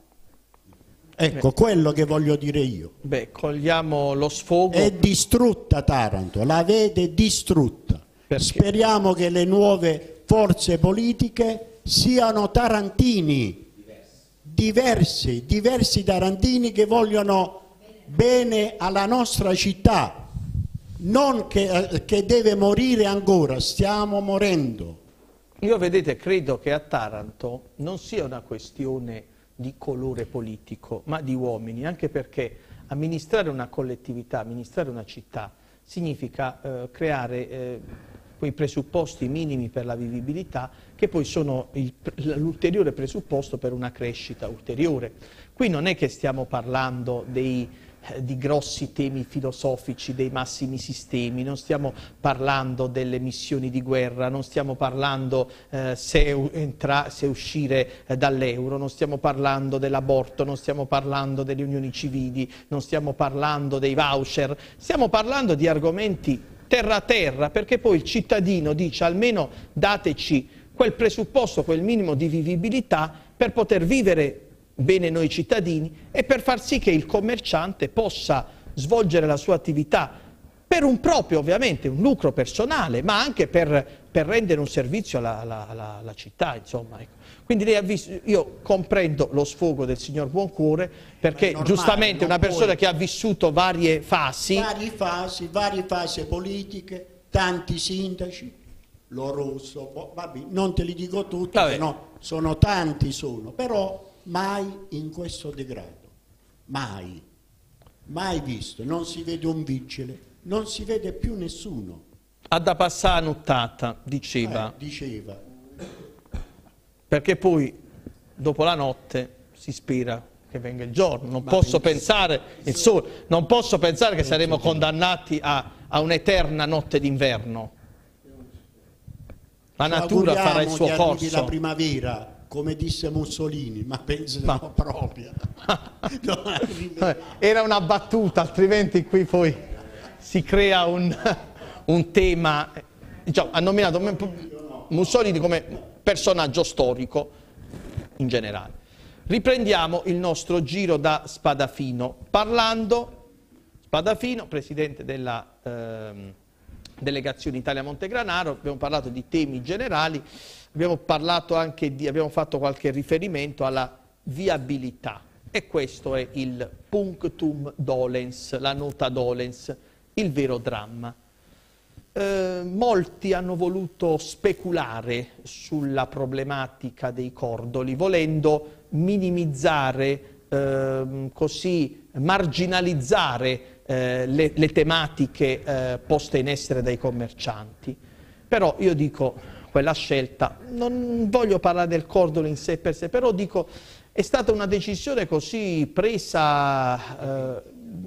Ecco, Beh. quello che voglio dire io. Beh, cogliamo lo sfogo. È distrutta Taranto, la vede distrutta. Perché? Speriamo che le nuove forze politiche siano tarantini, diversi, diversi tarantini che vogliono bene alla nostra città, non che, eh, che deve morire ancora, stiamo morendo. Io vedete, credo che a Taranto non sia una questione di colore politico, ma di uomini, anche perché amministrare una collettività, amministrare una città, significa eh, creare eh, quei presupposti minimi per la vivibilità che poi sono l'ulteriore presupposto per una crescita ulteriore. Qui non è che stiamo parlando dei di grossi temi filosofici dei massimi sistemi, non stiamo parlando delle missioni di guerra, non stiamo parlando eh, se, entra, se, uscire eh, dall'euro, non stiamo parlando dell'aborto, non stiamo parlando delle unioni civili, non stiamo parlando dei voucher, stiamo parlando di argomenti terra a terra perché poi il cittadino dice almeno dateci quel presupposto, quel minimo di vivibilità per poter vivere bene noi cittadini e per far sì che il commerciante possa svolgere la sua attività per un proprio ovviamente, un lucro personale, ma anche per, per rendere un servizio alla, alla, alla, alla città. Insomma, ecco. Quindi visto, io comprendo lo sfogo del signor Buoncuore perché normale, giustamente una persona puoi... che ha vissuto varie fasi... Varie fasi, varie fasi politiche, tanti sindaci, lo rosso, boh, vabbè, non te li dico tutti, no, sono tanti sono, però mai in questo degrado, mai, mai visto, non si vede un vigile, non si vede più nessuno. Ha da passare nottata, diceva. Eh, diceva. Perché poi, dopo la notte, si spera che venga il giorno. Non, posso pensare, il sole, non posso pensare, che saremo condannati a, a un'eterna notte d'inverno. La natura farà il suo corso. la primavera come disse Mussolini, ma penso ma... no proprio. Era una battuta, altrimenti qui poi si crea un, un tema. Diciamo, ha nominato Mussolini come personaggio storico in generale. Riprendiamo il nostro giro da Spadafino, parlando, Spadafino, presidente della eh, delegazione Italia-Montegranaro, abbiamo parlato di temi generali, Abbiamo parlato anche di, abbiamo fatto qualche riferimento alla viabilità e questo è il punctum dolens, la nota dolens, il vero dramma. Eh, molti hanno voluto speculare sulla problematica dei cordoli, volendo minimizzare, eh, così marginalizzare eh, le, le, tematiche eh, poste in essere dai commercianti. Però io dico, quella scelta. Non voglio parlare del cordolo in sé per sé, però dico è stata una decisione così presa eh,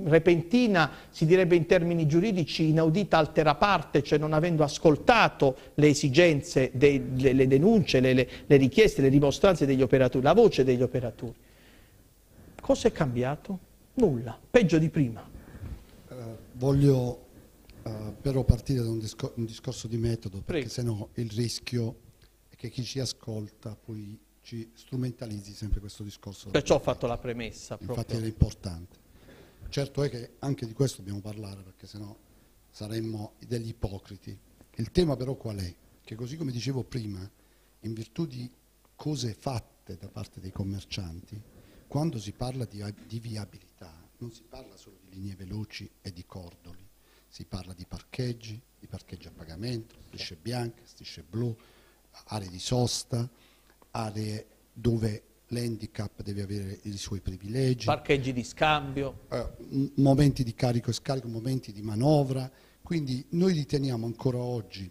repentina, si direbbe in termini giuridici inaudita altera parte, cioè non avendo ascoltato le esigenze, de, le, le, denunce, le, le richieste, le dimostranze degli operatori, la voce degli operatori. cosa è cambiato? Nulla, peggio di prima. Uh, voglio però partire da un, discor un, discorso di metodo, perché se no il rischio è che chi ci ascolta poi ci strumentalizzi sempre questo discorso. Perciò ho fatto la premessa. Proprio. Infatti era importante. Certo è che anche di questo dobbiamo parlare, perché se no saremmo degli ipocriti. Il tema però qual è? Che così come dicevo prima, in virtù di cose fatte da parte dei commercianti, quando si parla di, di viabilità non si parla solo di linee veloci e di cordoli, si parla di parcheggi, di parcheggi a pagamento, strisce bianche, strisce blu, aree di sosta, aree dove l'handicap deve avere i suoi privilegi. Parcheggi di scambio. Eh, momenti di carico e scarico, momenti di manovra. Quindi noi riteniamo ancora oggi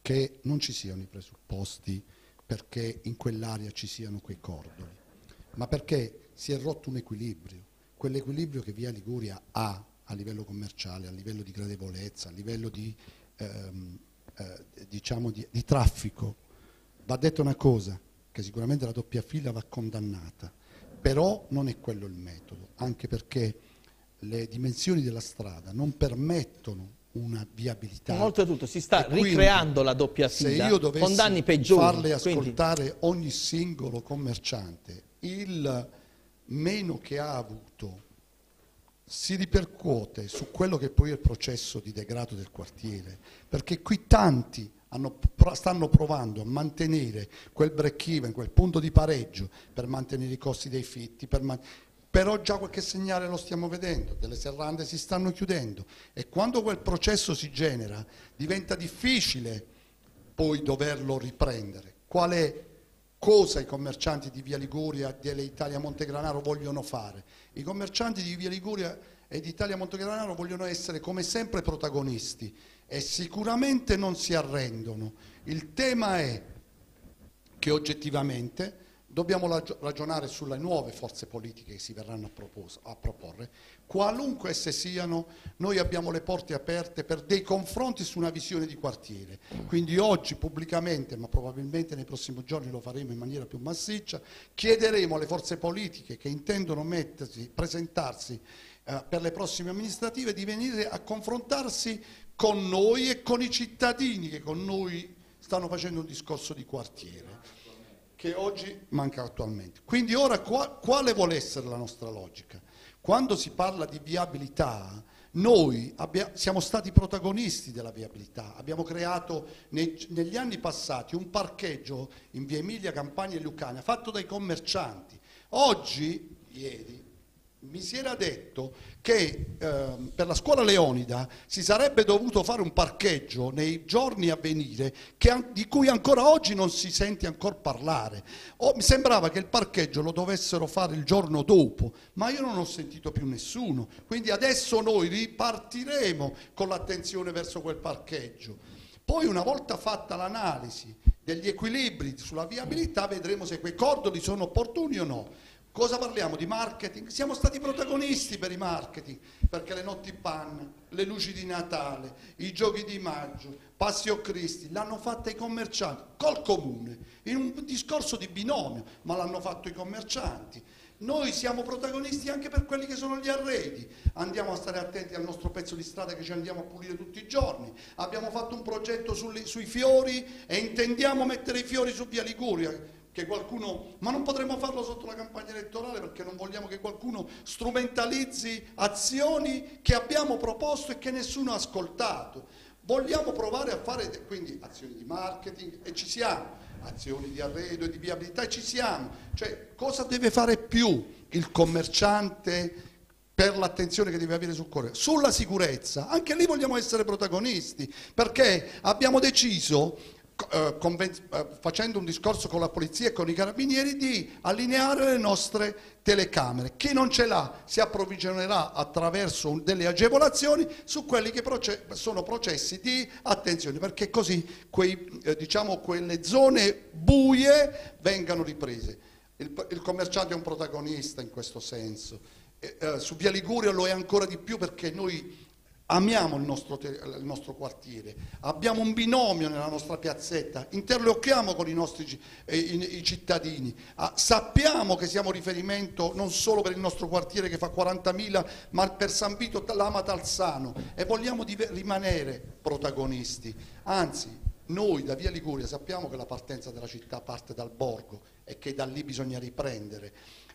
che non ci siano i presupposti perché in quell'area ci siano quei cordoli, ma perché si è rotto un equilibrio, quell'equilibrio che Via Liguria ha a livello commerciale, a livello di gradevolezza, a livello di, ehm, eh, diciamo di, di traffico. Va detto una cosa, che sicuramente la doppia fila va condannata, però non è quello il metodo, anche perché le dimensioni della strada non permettono una viabilità. Oltretutto si sta ricreando la doppia fila con danni peggiori. farle ascoltare quindi... ogni singolo commerciante, il meno che ha avuto si ripercuote su quello che poi è il processo di degrado del quartiere, perché qui tanti hanno, stanno provando a mantenere quel break even, quel punto di pareggio per mantenere i costi dei fitti, man però già qualche segnale lo stiamo vedendo, delle serrande si stanno chiudendo e quando quel processo si genera diventa difficile poi doverlo riprendere. Quale cosa i commercianti di Via Liguria e dell'Italia Montegranaro vogliono fare? I commercianti di Via Liguria e di Italia Montegranaro vogliono essere come sempre protagonisti e sicuramente non si arrendono. Il tema è che oggettivamente dobbiamo ragionare sulle nuove forze politiche che si verranno a, proporre, qualunque esse siano, noi abbiamo le porte aperte per dei confronti su una visione di quartiere. Quindi oggi pubblicamente, ma probabilmente nei prossimi giorni lo faremo in maniera più massiccia, chiederemo alle forze politiche che intendono mettersi, presentarsi eh, per le prossime amministrative di venire a confrontarsi con noi e con i cittadini che con noi stanno facendo un discorso di quartiere che oggi manca attualmente. Quindi ora qua, quale vuole essere la nostra logica? Quando si parla di viabilità, noi siamo stati protagonisti della viabilità, abbiamo creato nei, negli anni passati un parcheggio in via Emilia, Campania e Lucania fatto dai commercianti. Oggi, ieri, mi si era detto che eh, per la scuola Leonida si sarebbe dovuto fare un parcheggio nei giorni a venire che, di cui ancora oggi non si sente ancora parlare. Oh, mi sembrava che il parcheggio lo dovessero fare il giorno dopo, ma io non ho sentito più nessuno. Quindi adesso noi ripartiremo con l'attenzione verso quel parcheggio. Poi una volta fatta l'analisi degli equilibri sulla viabilità vedremo se quei cordoli sono opportuni o no. Cosa parliamo di marketing? Siamo stati protagonisti per i marketing, perché le notti panna, le luci di Natale, i giochi di maggio, Passio Cristi, l'hanno fatta i commercianti, col comune, in un discorso di binomio, ma l'hanno fatto i commercianti. Noi siamo protagonisti anche per quelli che sono gli arredi, andiamo a stare attenti al nostro pezzo di strada che ci andiamo a pulire tutti i giorni, abbiamo fatto un progetto sui fiori e intendiamo mettere i fiori su via Liguria, che qualcuno, ma non potremmo farlo sotto la campagna elettorale perché non vogliamo che qualcuno strumentalizzi azioni che abbiamo proposto e che nessuno ha ascoltato. Vogliamo provare a fare quindi azioni di marketing e ci siamo, azioni di arredo e di viabilità e ci siamo. Cioè, cosa deve fare più il commerciante per l'attenzione che deve avere sul cuore? Sulla sicurezza, anche lì vogliamo essere protagonisti, perché abbiamo deciso facendo un discorso con la polizia e con i carabinieri di allineare le nostre telecamere. Chi non ce l'ha si approvvigionerà attraverso delle agevolazioni su quelli che sono processi di attenzione, perché così quei, eh, diciamo, quelle zone buie vengano riprese. Il, il, commerciante è un protagonista in questo senso. Eh, eh, su Via Liguria lo è ancora di più perché noi amiamo il nostro, il nostro, quartiere, abbiamo un binomio nella nostra piazzetta, interlochiamo con i nostri eh, i, i cittadini, ah, sappiamo che siamo riferimento non solo per il nostro quartiere che fa 40.000, ma per San Vito, Lama Talzano e vogliamo rimanere protagonisti. Anzi, noi da Via Liguria sappiamo che la partenza della città parte dal borgo e che da lì bisogna riprendere,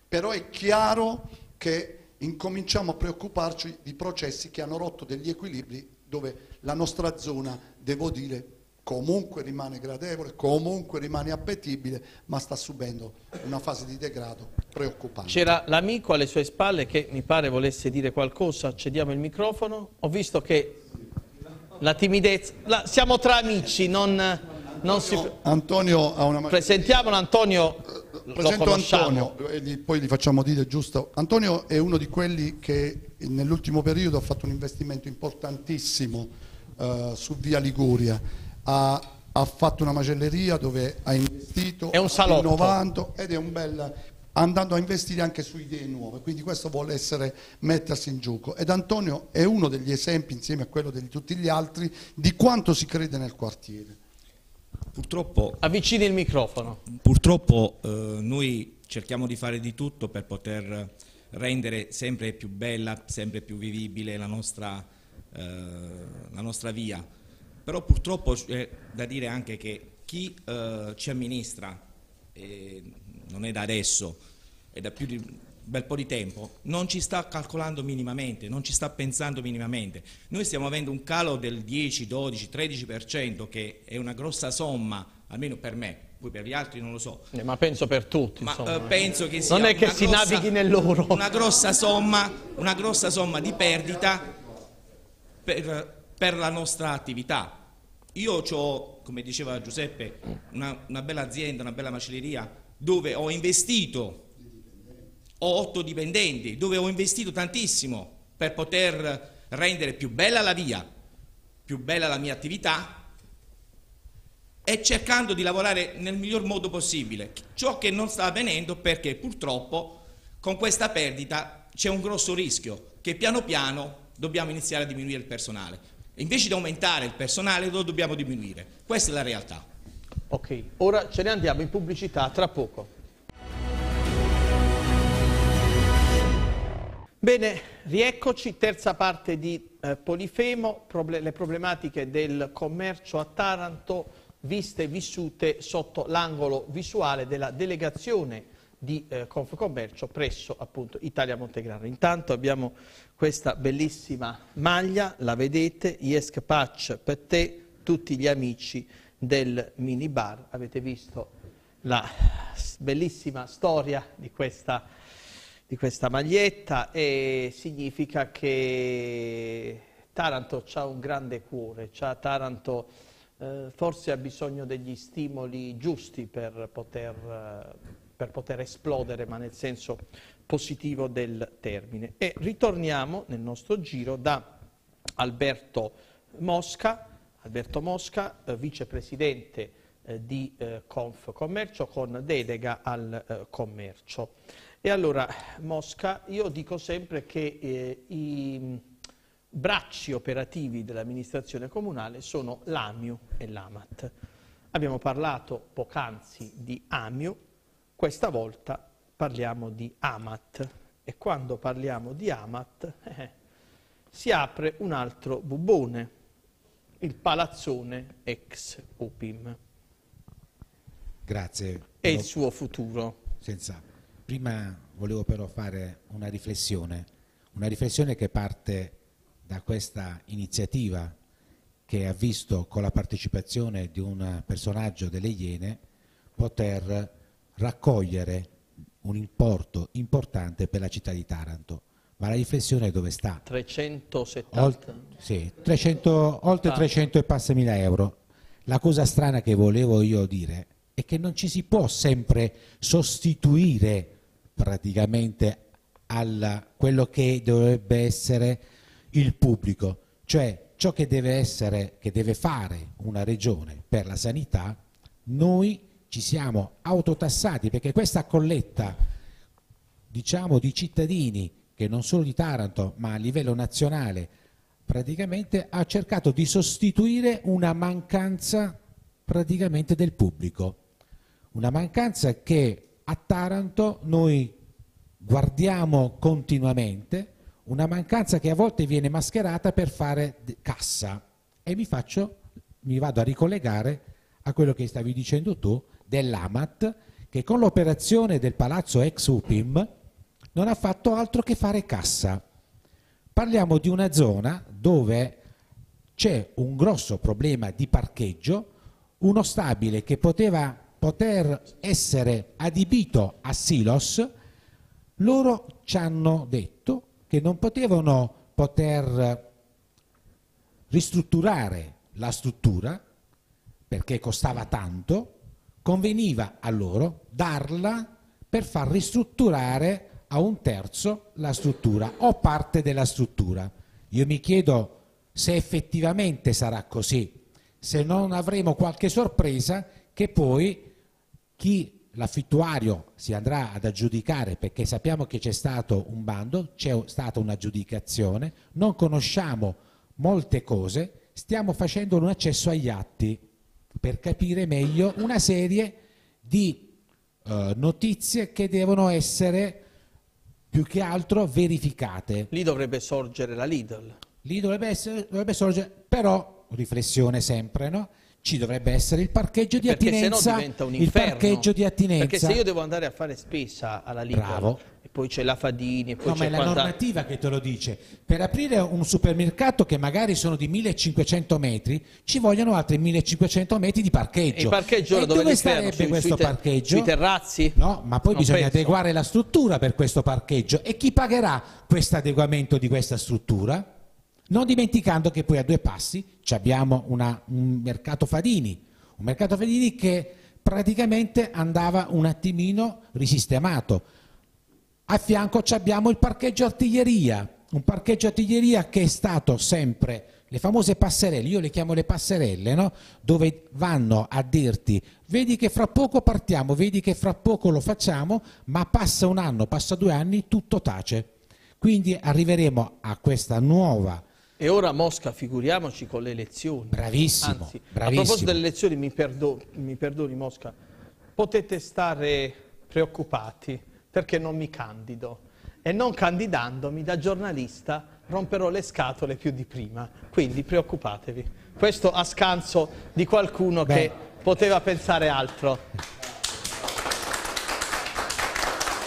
però è chiaro che incominciamo a preoccuparci di processi che hanno rotto degli equilibri dove la nostra zona, devo dire, comunque rimane gradevole, comunque rimane appetibile, ma sta subendo una fase di degrado preoccupante. C'era l'amico alle sue spalle che mi pare volesse dire qualcosa, cediamo il microfono. Ho visto che la timidezza, la, siamo tra amici, non, non si... Antonio ha una... Presentiamolo Antonio presento Antonio, poi gli facciamo dire giusto. Antonio è uno di quelli che nell'ultimo periodo ha fatto un investimento importantissimo uh, su Via Liguria. Ha, ha, fatto una macelleria dove ha investito, è un salotto. innovando ed è un bel andando a investire anche su idee nuove, quindi questo vuole essere mettersi in gioco ed Antonio è uno degli esempi insieme a quello di tutti gli altri di quanto si crede nel quartiere. Purtroppo, Avvicini il microfono. Purtroppo eh, noi cerchiamo di fare di tutto per poter rendere sempre più bella, sempre più vivibile la nostra, eh, la nostra via. Però purtroppo è da dire anche che chi eh, ci amministra, non è da adesso, è da più di bel po' di tempo, non ci sta calcolando minimamente, non ci sta pensando minimamente. Noi stiamo avendo un calo del 10, 12, 13% che è una grossa somma, almeno per me, poi per gli altri non lo so. Eh, ma penso per tutti. Ma, eh, penso che sia non è che si grossa, navighi nell'oro. Una grossa somma, una grossa somma di perdita per, per la nostra attività. Io ho, come diceva Giuseppe, una, una bella azienda, una bella macelleria dove ho investito ho otto dipendenti, dove ho investito tantissimo per poter rendere più bella la via, più bella la mia attività e cercando di lavorare nel miglior modo possibile. Ciò che non sta avvenendo perché purtroppo con questa perdita c'è un grosso rischio che piano piano dobbiamo iniziare a diminuire il personale. Invece di aumentare il personale lo dobbiamo diminuire. Questa è la realtà. Ok, ora ce ne andiamo in pubblicità tra poco. Bene, rieccoci, terza parte di eh, Polifemo, proble le problematiche del commercio a Taranto viste e vissute sotto l'angolo visuale della delegazione di eh, Confcommercio presso appunto Italia Montegrano. Intanto abbiamo questa bellissima maglia, la vedete, Yesk Patch per te, tutti gli amici del minibar. Avete visto la bellissima storia di questa di questa maglietta e significa che Taranto ha un grande cuore, Taranto eh, forse ha bisogno degli stimoli giusti per poter, eh, per poter esplodere, ma nel senso positivo del termine. E ritorniamo nel nostro giro da Alberto Mosca, Alberto Mosca eh, vicepresidente eh, di eh, Conf Commercio con delega al eh, commercio. E allora, Mosca, io dico sempre che eh, i bracci operativi dell'amministrazione comunale sono l'AMIU e l'AMAT. Abbiamo parlato poc'anzi di AMIU, questa volta parliamo di AMAT e quando parliamo di AMAT eh, si apre un altro bubone, il palazzone ex UPIM. Grazie. E il suo futuro. Senza Prima volevo però fare una riflessione, una riflessione che parte da questa iniziativa che ha visto con la partecipazione di un personaggio delle Iene poter raccogliere un importo importante per la città di Taranto. Ma la riflessione dove sta? 370? Oltre, sì, 300, oltre 300 e passa mila euro. La cosa strana che volevo io dire è che non ci si può sempre sostituire praticamente a quello che dovrebbe essere il pubblico, cioè ciò che deve, essere, che deve fare una regione per la sanità, noi ci siamo autotassati perché questa colletta diciamo, di cittadini che non solo di Taranto ma a livello nazionale praticamente ha cercato di sostituire una mancanza praticamente del pubblico, una mancanza che a Taranto noi guardiamo continuamente, una mancanza che a volte viene mascherata per fare cassa e mi, faccio, mi vado a ricollegare a quello che stavi dicendo tu dell'Amat che con l'operazione del palazzo ex UPIM non ha fatto altro che fare cassa. Parliamo di una zona dove c'è un grosso problema di parcheggio, uno stabile che poteva poter essere adibito a silos, loro ci hanno detto che non potevano poter ristrutturare la struttura perché costava tanto, conveniva a loro darla per far ristrutturare a un terzo la struttura o parte della struttura. Io mi chiedo se effettivamente sarà così, se non avremo qualche sorpresa che poi chi l'affittuario si andrà ad aggiudicare perché sappiamo che c'è stato un bando, c'è stata un'aggiudicazione, non conosciamo molte cose, stiamo facendo un accesso agli atti per capire meglio una serie di uh, notizie che devono essere più che altro verificate. Lì dovrebbe sorgere la Lidl. Lì dovrebbe, essere, dovrebbe sorgere, però riflessione sempre, no? Ci dovrebbe essere il parcheggio di Perché attinenza. Diventa un inferno. Il parcheggio di attinenza. Perché se io devo andare a fare spesa alla Lidl Bravo. e poi c'è la Fadini e poi no, c'è ma è la quanta... normativa che te lo dice. Per aprire un supermercato che magari sono di 1500 metri, ci vogliono altri 1500 metri di parcheggio. E il parcheggio e dove, sui, questo sui te- parcheggio? Sui terrazzi? No, ma poi Non bisogna penso. adeguare la struttura per questo parcheggio. E chi pagherà questo adeguamento di questa struttura? Non dimenticando che poi a due passi abbiamo una- un mercato Fadini, un mercato Fadini che praticamente andava un attimino risistemato. A fianco abbiamo il parcheggio artiglieria, un parcheggio artiglieria che è stato sempre le famose passerelle, io le chiamo le passerelle, no? dove vanno a dirti vedi che fra poco partiamo, vedi che fra poco lo facciamo, ma passa un anno, passa due anni, tutto tace. Quindi arriveremo a questa nuova E ora Mosca, figuriamoci con le elezioni. Bravissimo, Anzi, bravissimo. a proposito delle elezioni, mi, perdo- mi perdoni Mosca, potete stare preoccupati perché non mi candido e non candidandomi da giornalista romperò le scatole più di prima, quindi preoccupatevi. Questo a scanso di qualcuno Beh. che poteva pensare altro.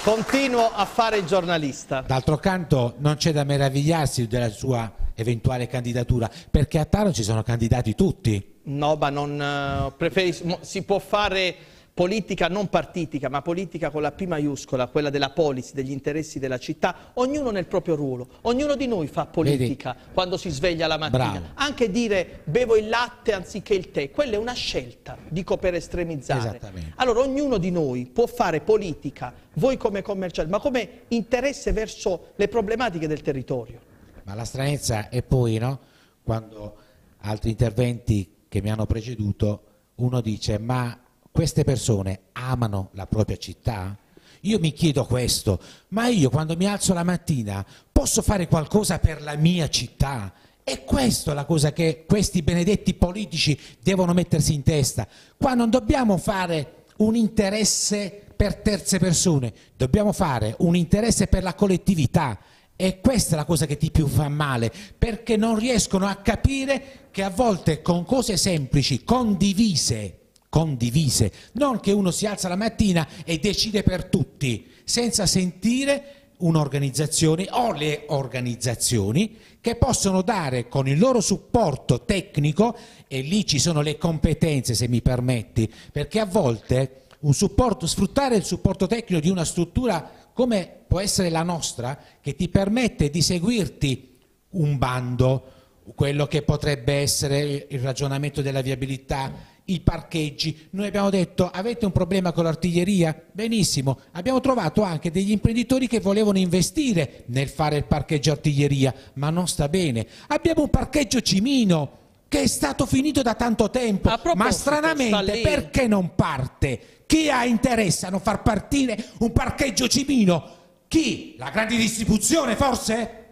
Continuo a fare il giornalista. D'altro canto non c'è da meravigliarsi della sua eventuale candidatura, perché a Taro ci sono candidati tutti. No, ma non eh, preferis- mo- si può fare politica non partitica, ma politica con la P maiuscola, quella della policy, degli interessi della città, ognuno nel proprio ruolo. Ognuno di noi fa politica quando si sveglia la mattina. Bravo. Anche dire bevo il latte anziché il tè, quella è una scelta, dico per estremizzare. Allora ognuno di noi può fare politica, voi come commerciali, ma come interesse verso le problematiche del territorio. Ma la stranezza è poi, no? quando altri interventi che mi hanno preceduto, uno dice ma queste persone amano la propria città? Io mi chiedo questo, ma io quando mi alzo la mattina posso fare qualcosa per la mia città? E questa è la cosa che questi benedetti politici devono mettersi in testa. Qua non dobbiamo fare un interesse per terze persone, dobbiamo fare un interesse per la collettività. E questa è la cosa che ti più fa male, perché non riescono a capire che a volte con cose semplici, condivise, condivise, non che uno si alza la mattina e decide per tutti, senza sentire un'organizzazione o le organizzazioni che possono dare con il loro supporto tecnico, e lì ci sono le competenze se mi permetti, perché a volte un supporto, sfruttare il supporto tecnico di una struttura come può essere la nostra, che ti permette di seguirti un bando, quello che potrebbe essere il ragionamento della viabilità, i parcheggi. Noi abbiamo detto avete un problema con l'artiglieria? Benissimo, abbiamo trovato anche degli imprenditori che volevano investire nel fare il parcheggio artiglieria, ma non sta bene. Abbiamo un parcheggio Cimino che è stato finito da tanto tempo, ma stranamente perché non parte? Chi ha interesse a non far partire un parcheggio Cimino? Chi? La grande distribuzione forse?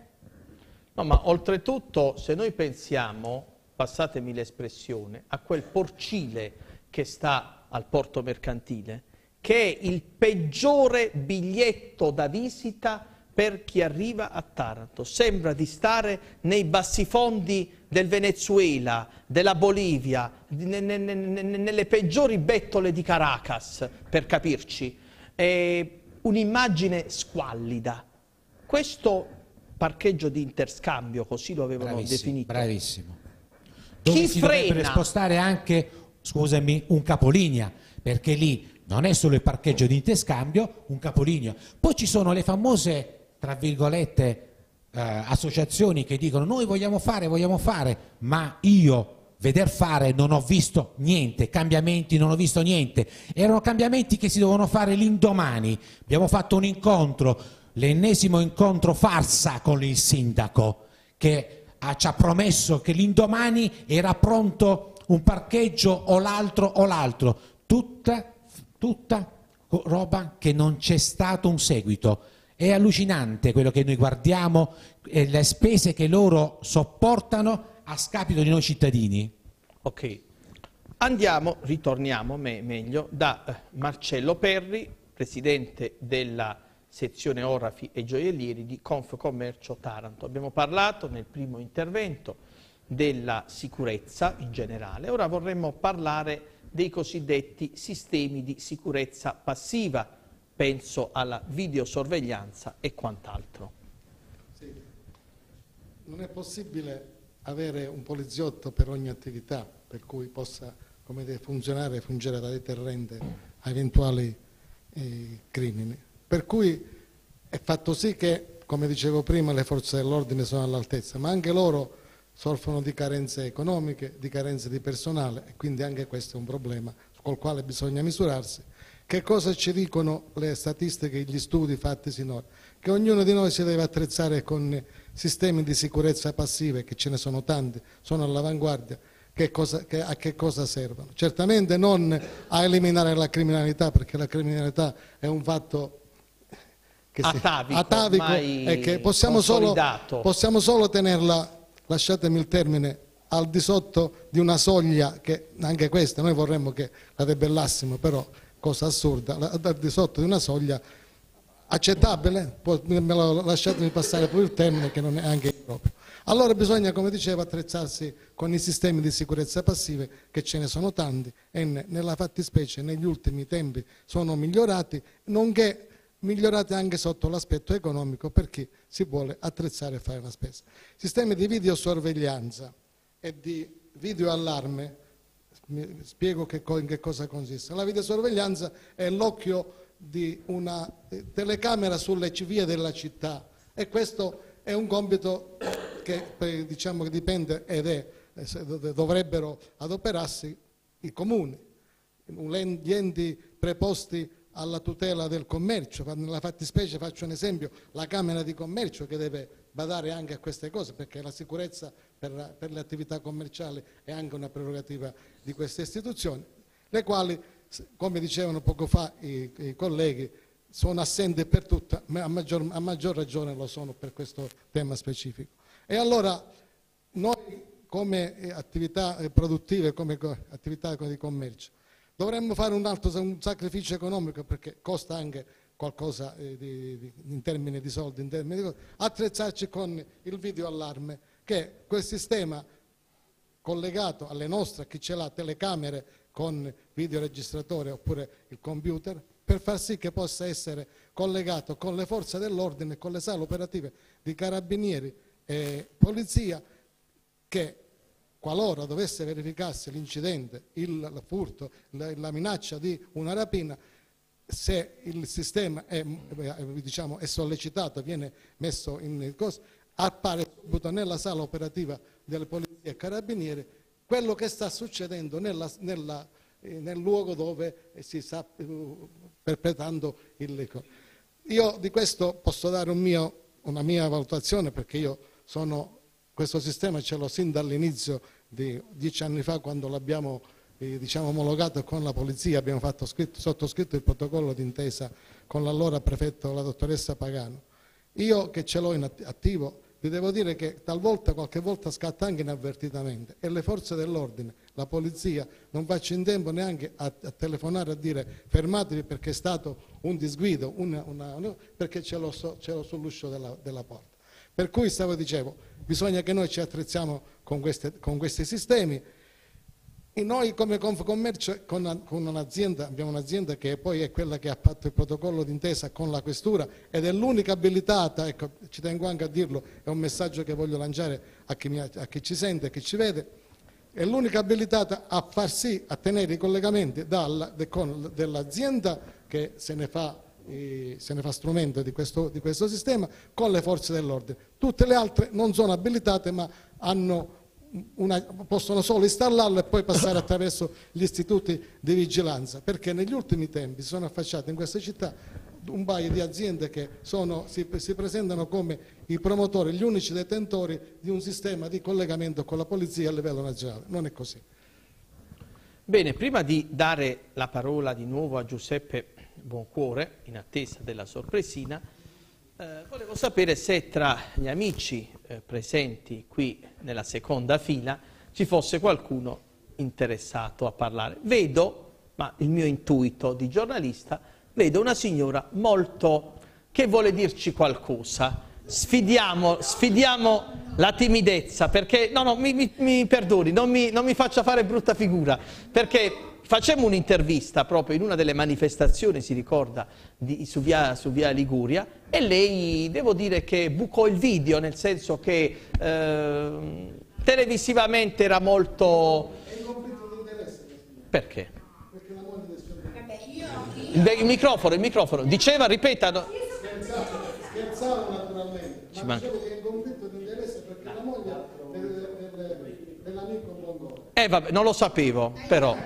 No, ma oltretutto se noi pensiamo, passatemi l'espressione, a quel porcile che sta al porto mercantile, che è il peggiore biglietto da visita per chi arriva a Taranto. Sembra di stare nei bassifondi del Venezuela, della Bolivia, nelle peggiori bettole di Caracas, per capirci. È un'immagine squallida. Questo parcheggio di interscambio, così lo avevano bravissimo, definito. Bravissimo. Dove Chi si frena? spostare anche, scusami, un capolinea, perché lì non è solo il parcheggio di interscambio, un capolinea. Poi ci sono le famose tra virgolette, eh, associazioni che dicono noi vogliamo fare, vogliamo fare, ma io veder fare non ho visto niente, cambiamenti non ho visto niente. Erano cambiamenti che si dovevano fare l'indomani. Abbiamo fatto un incontro, l'ennesimo incontro farsa con il sindaco che ha, ci ha promesso che l'indomani era pronto un parcheggio o l'altro o l'altro. Tutta, tutta roba che non c'è stato un seguito. È allucinante quello che noi guardiamo, e le spese che loro sopportano a scapito di noi cittadini. Ok, andiamo, ritorniamo me, meglio, da eh, Marcello Perri, presidente della sezione Orafi e Gioiellieri di Confcommercio Taranto. Abbiamo parlato nel primo intervento della sicurezza in generale, ora vorremmo parlare dei cosiddetti sistemi di sicurezza passiva penso alla videosorveglianza e quant'altro. Sì. Non è possibile avere un poliziotto per ogni attività per cui possa dire, funzionare e fungere da deterrente a eventuali eh, crimini. Per cui è fatto sì che, come dicevo prima, le forze dell'ordine sono all'altezza, ma anche loro soffrono di carenze economiche, di carenze di personale e quindi anche questo è un problema col quale bisogna misurarsi che cosa ci dicono le statistiche e gli studi fatti sinora? Che ognuno di noi si deve attrezzare con sistemi di sicurezza passive, che ce ne sono tanti, sono all'avanguardia, che cosa, che, a che cosa servono? Certamente non a eliminare la criminalità, perché la criminalità è un fatto che atavico, atavico e che possiamo solo, possiamo solo tenerla, lasciatemi il termine, al di sotto di una soglia che anche questa noi vorremmo che la debellassimo, però cosa assurda, al di sotto di una soglia accettabile, me lo lasciatemi passare pure il termine che non è anche proprio. Allora bisogna, come dicevo, attrezzarsi con i sistemi di sicurezza passive, che ce ne sono tanti e nella fattispecie negli ultimi tempi sono migliorati, nonché migliorati anche sotto l'aspetto economico per chi si vuole attrezzare e fare la spesa. Sistemi di videosorveglianza e di videoallarme spiego che, in che cosa consiste. La videosorveglianza è l'occhio di una eh, telecamera sulle vie della città e questo è un compito che diciamo, dipende ed è, eh, dovrebbero adoperarsi i comuni, gli enti preposti alla tutela del commercio. Nella fattispecie faccio un esempio, la Camera di Commercio che deve badare anche a queste cose perché la sicurezza per, per le attività commerciali è anche una prerogativa di queste istituzioni, le quali, come dicevano poco fa i, i colleghi, sono assenti per tutta, ma a maggior, a maggior ragione lo sono per questo tema specifico. E allora noi come attività produttive, come attività di commercio, dovremmo fare un altro un sacrificio economico perché costa anche qualcosa eh, di, di, in termini di soldi, in termini di attrezzarci con il video allarme che quel sistema collegato alle nostre, chi ce l'ha, telecamere con videoregistratore oppure il computer, per far sì che possa essere collegato con le forze dell'ordine, con le sale operative di carabinieri e polizia, che qualora dovesse verificarsi l'incidente, il furto, la minaccia di una rapina, se il sistema è, diciamo, è sollecitato, viene messo in cosa, appare subito nella sala operativa delle polizie e carabinieri quello che sta succedendo nella, nella, eh, nel luogo dove si sta eh, perpetrando il... Io di questo posso dare un mio, una mia valutazione perché io sono, questo sistema ce l'ho sin dall'inizio di dieci anni fa quando l'abbiamo eh, diciamo, omologato con la polizia, abbiamo scritto, sottoscritto il protocollo d'intesa con l'allora prefetto, la dottoressa Pagano. Io che ce l'ho in attivo vi devo dire che talvolta, qualche volta scatta anche inavvertitamente e le forze dell'ordine, la polizia, non faccio in tempo neanche a, a, telefonare a dire fermatevi perché è stato un disguido, una, una, perché ce l'ho, sull'uscio della, della, porta. Per cui stavo dicevo, bisogna che noi ci attrezziamo con, queste, con questi sistemi, e noi come Confcommercio con, un'azienda, abbiamo un'azienda che poi è quella che ha fatto il protocollo d'intesa con la questura ed è l'unica abilitata, ecco, ci tengo anche a dirlo, è un messaggio che voglio lanciare a chi, mi, a chi ci sente, a chi ci vede, è l'unica abilitata a far sì, a tenere i collegamenti dalla, de, con, dell'azienda che se ne fa se ne fa strumento di questo, di questo, sistema con le forze dell'ordine. Tutte le altre non sono abilitate ma hanno una, possono solo installarlo e poi passare attraverso gli istituti di vigilanza, perché negli ultimi tempi si sono affacciate in questa città un paio di aziende che sono, si, si, presentano come i promotori, gli unici detentori di un sistema di collegamento con la polizia a livello nazionale. Non è così. Bene, prima di dare la parola di nuovo a Giuseppe Buoncuore, in attesa della sorpresina, eh, volevo sapere se tra gli amici eh, presenti qui nella seconda fila ci fosse qualcuno interessato a parlare. Vedo, ma il mio intuito di giornalista, vedo una signora molto che vuole dirci qualcosa. Sfidiamo, sfidiamo la timidezza, perché, no, no, mi, mi, mi perdoni, non mi, non mi faccia fare brutta figura, perché Facemmo un'intervista proprio in una delle manifestazioni, si ricorda, di, su, via, su, via, Liguria e lei, devo dire che bucò il video, nel senso che eh, televisivamente era molto... Perché? Il, il microfono, il microfono. Diceva, ripeta... No. Scherzavo, scherzavo naturalmente, Ci ma dicevo che è in conflitto di interesse perché la moglie dell'amico Bongoro. Eh vabbè, non lo sapevo, però...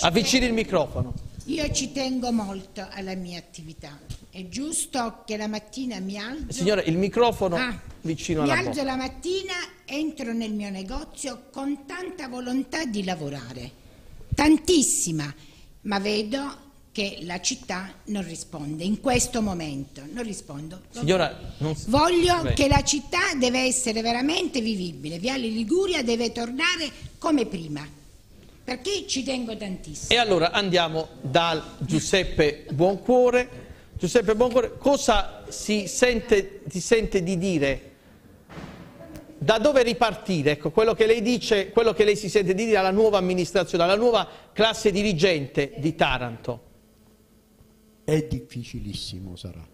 Avvicini il microfono. Io ci tengo molto alla mia attività. È giusto che la mattina mi alzo. Signora, il microfono ah, vicino alla. Mi alzo la mattina, entro nel mio negozio con tanta volontà di lavorare. Tantissima. Ma vedo che la città non risponde in questo momento. Non rispondo. Signora, non... Voglio Beh. che la città deve essere veramente vivibile. Viale Liguria deve tornare come prima perché ci tengo tantissimo. E allora andiamo dal Giuseppe Buoncuore. Giuseppe Buoncuore, cosa si sente, si sente di dire? Da dove ripartire? Ecco, quello che lei dice, quello che lei si sente di dire alla nuova amministrazione, alla nuova classe dirigente di Taranto. È difficilissimo sarà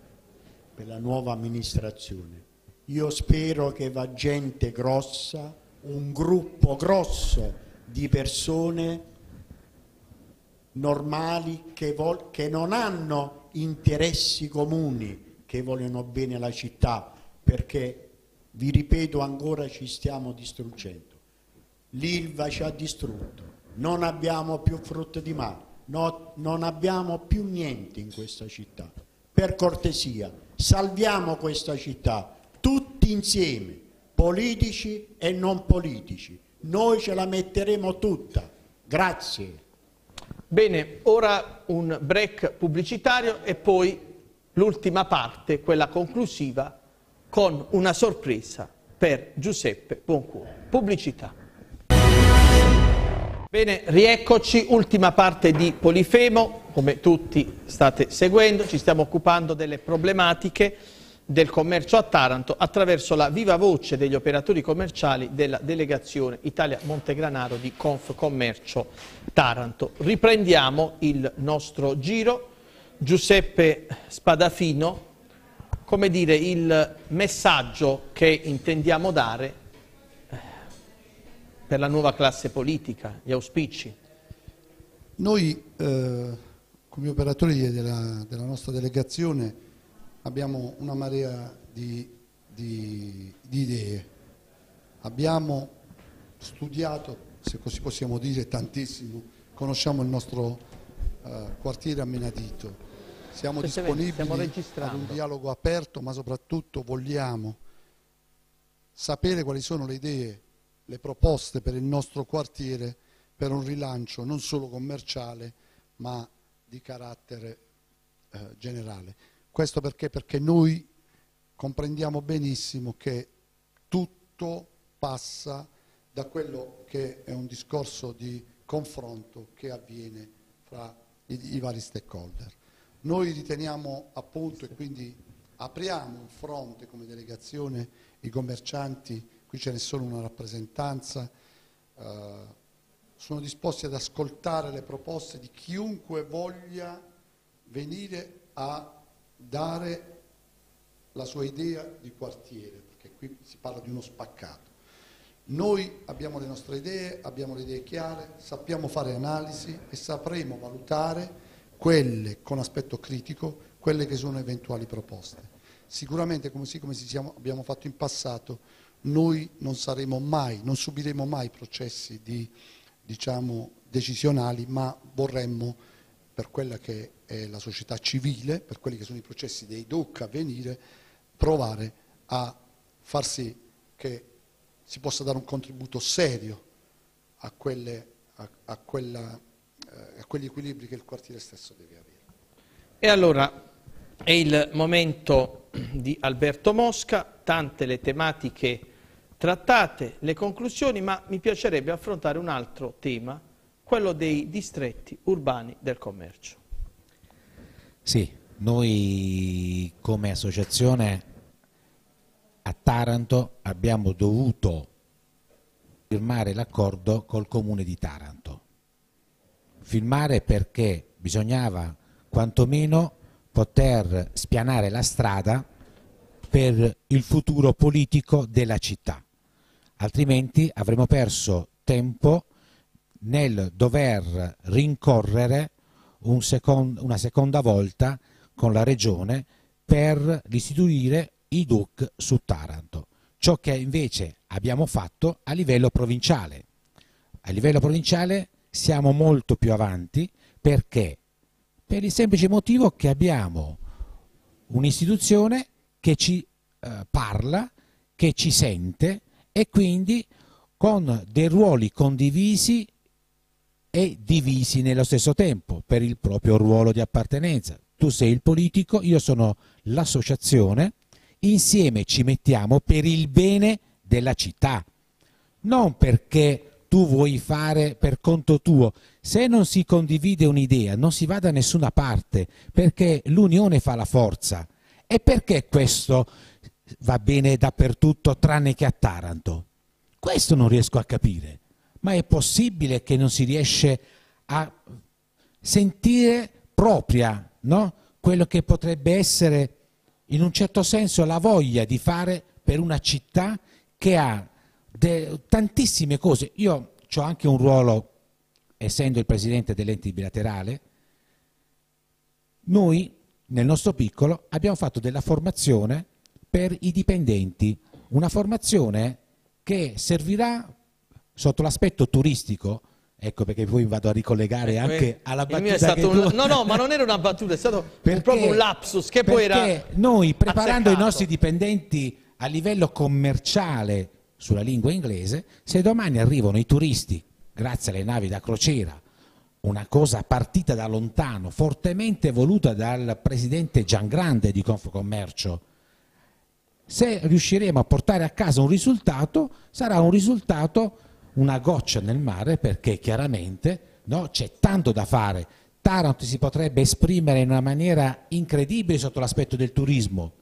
per la nuova amministrazione. Io spero che va gente grossa, un gruppo grosso di persone normali che, che non hanno interessi comuni, che vogliono bene alla città, perché, vi ripeto ancora, ci stiamo distruggendo. L'Ilva ci ha distrutto, non abbiamo più frutto di mare, no, non abbiamo più niente in questa città. Per cortesia, salviamo questa città, tutti insieme, politici e non politici noi ce la metteremo tutta. Grazie. Bene, ora un break pubblicitario e poi l'ultima parte, quella conclusiva, con una sorpresa per Giuseppe Buoncuore. Pubblicità. Bene, rieccoci, ultima parte di Polifemo, come tutti state seguendo, ci stiamo occupando delle problematiche del commercio a Taranto attraverso la viva voce degli operatori commerciali della delegazione Italia Montegranaro di Confcommercio Taranto. Riprendiamo il nostro giro. Giuseppe Spadafino, come dire, il messaggio che intendiamo dare eh, per la nuova classe politica, gli auspici. Noi eh, come operatori della, della nostra delegazione abbiamo una marea di, di, di idee, abbiamo studiato, se così possiamo dire, tantissimo, conosciamo il nostro uh, quartiere a Menadito, siamo disponibili ad un dialogo aperto, ma soprattutto vogliamo sapere quali sono le idee, le proposte per il nostro quartiere per un rilancio non solo commerciale, ma di carattere eh, generale. Questo perché? Perché noi comprendiamo benissimo che tutto passa da quello che è un discorso di confronto che avviene fra i, i vari stakeholder. Noi riteniamo appunto e quindi apriamo un fronte come delegazione, i commercianti, qui ce n'è solo una rappresentanza, eh, sono disposti ad ascoltare le proposte di chiunque voglia venire a dare la sua idea di quartiere, perché qui si parla di uno spaccato. Noi abbiamo le nostre idee, abbiamo le idee chiare, sappiamo fare analisi e sapremo valutare quelle con aspetto critico, quelle che sono eventuali proposte. Sicuramente, come, sì, come siamo, abbiamo fatto in passato, noi non saremo mai, non subiremo mai processi di, diciamo, decisionali, ma vorremmo, per quella che è la società civile, per quelli che sono i processi dei DOC a venire, provare a far sì che si possa dare un contributo serio a, quelle, a, a, quella, eh, a quegli equilibri che il quartiere stesso deve avere. E allora è il momento di Alberto Mosca, tante le tematiche trattate, le conclusioni, ma mi piacerebbe affrontare un altro tema, quello dei distretti urbani del commercio. Sì, noi come associazione a Taranto abbiamo dovuto firmare l'accordo col comune di Taranto. Firmare perché bisognava quantomeno poter spianare la strada per il futuro politico della città, altrimenti avremmo perso tempo nel dover rincorrere un second, una seconda volta con la Regione per istituire i DUC su Taranto, ciò che invece abbiamo fatto a livello provinciale. A livello provinciale siamo molto più avanti perché? Per il semplice motivo che abbiamo un'istituzione che ci eh, parla, che ci sente e quindi con dei ruoli condivisi e divisi nello stesso tempo per il proprio ruolo di appartenenza. Tu sei il politico, io sono l'associazione, insieme ci mettiamo per il bene della città, non perché tu vuoi fare per conto tuo. Se non si condivide un'idea non si va da nessuna parte, perché l'unione fa la forza. E perché questo va bene dappertutto tranne che a Taranto? Questo non riesco a capire ma è possibile che non si riesce a sentire propria no? quello che potrebbe essere in un certo senso la voglia di fare per una città che ha tantissime cose. Io ho anche un ruolo, essendo il presidente dell'ente bilaterale, noi nel nostro piccolo abbiamo fatto della formazione per i dipendenti, una formazione che servirà sotto l'aspetto turistico, ecco perché poi vado a ricollegare ecco, anche eh, alla battuta che un... No, no, ma non era una battuta, è stato perché, proprio un lapsus che poi era noi preparando azzeccato. i nostri dipendenti a livello commerciale sulla lingua inglese, se domani arrivano i turisti grazie alle navi da crociera, una cosa partita da lontano, fortemente voluta dal presidente Giangrande di Confcommercio, se riusciremo a portare a casa un risultato, sarà un risultato una goccia nel mare perché chiaramente no, c'è tanto da fare. Taranto si potrebbe esprimere in una maniera incredibile sotto l'aspetto del turismo.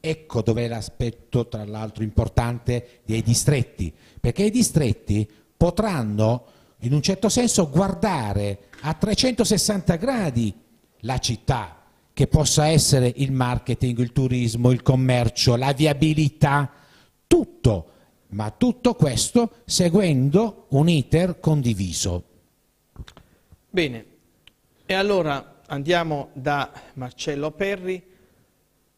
Ecco dov'è l'aspetto, tra l'altro, importante dei distretti, perché i distretti potranno, in un certo senso, guardare a 360 gradi la città, che possa essere il marketing, il turismo, il commercio, la viabilità, tutto ma tutto questo seguendo un iter condiviso. Bene, e allora andiamo da Marcello Perri,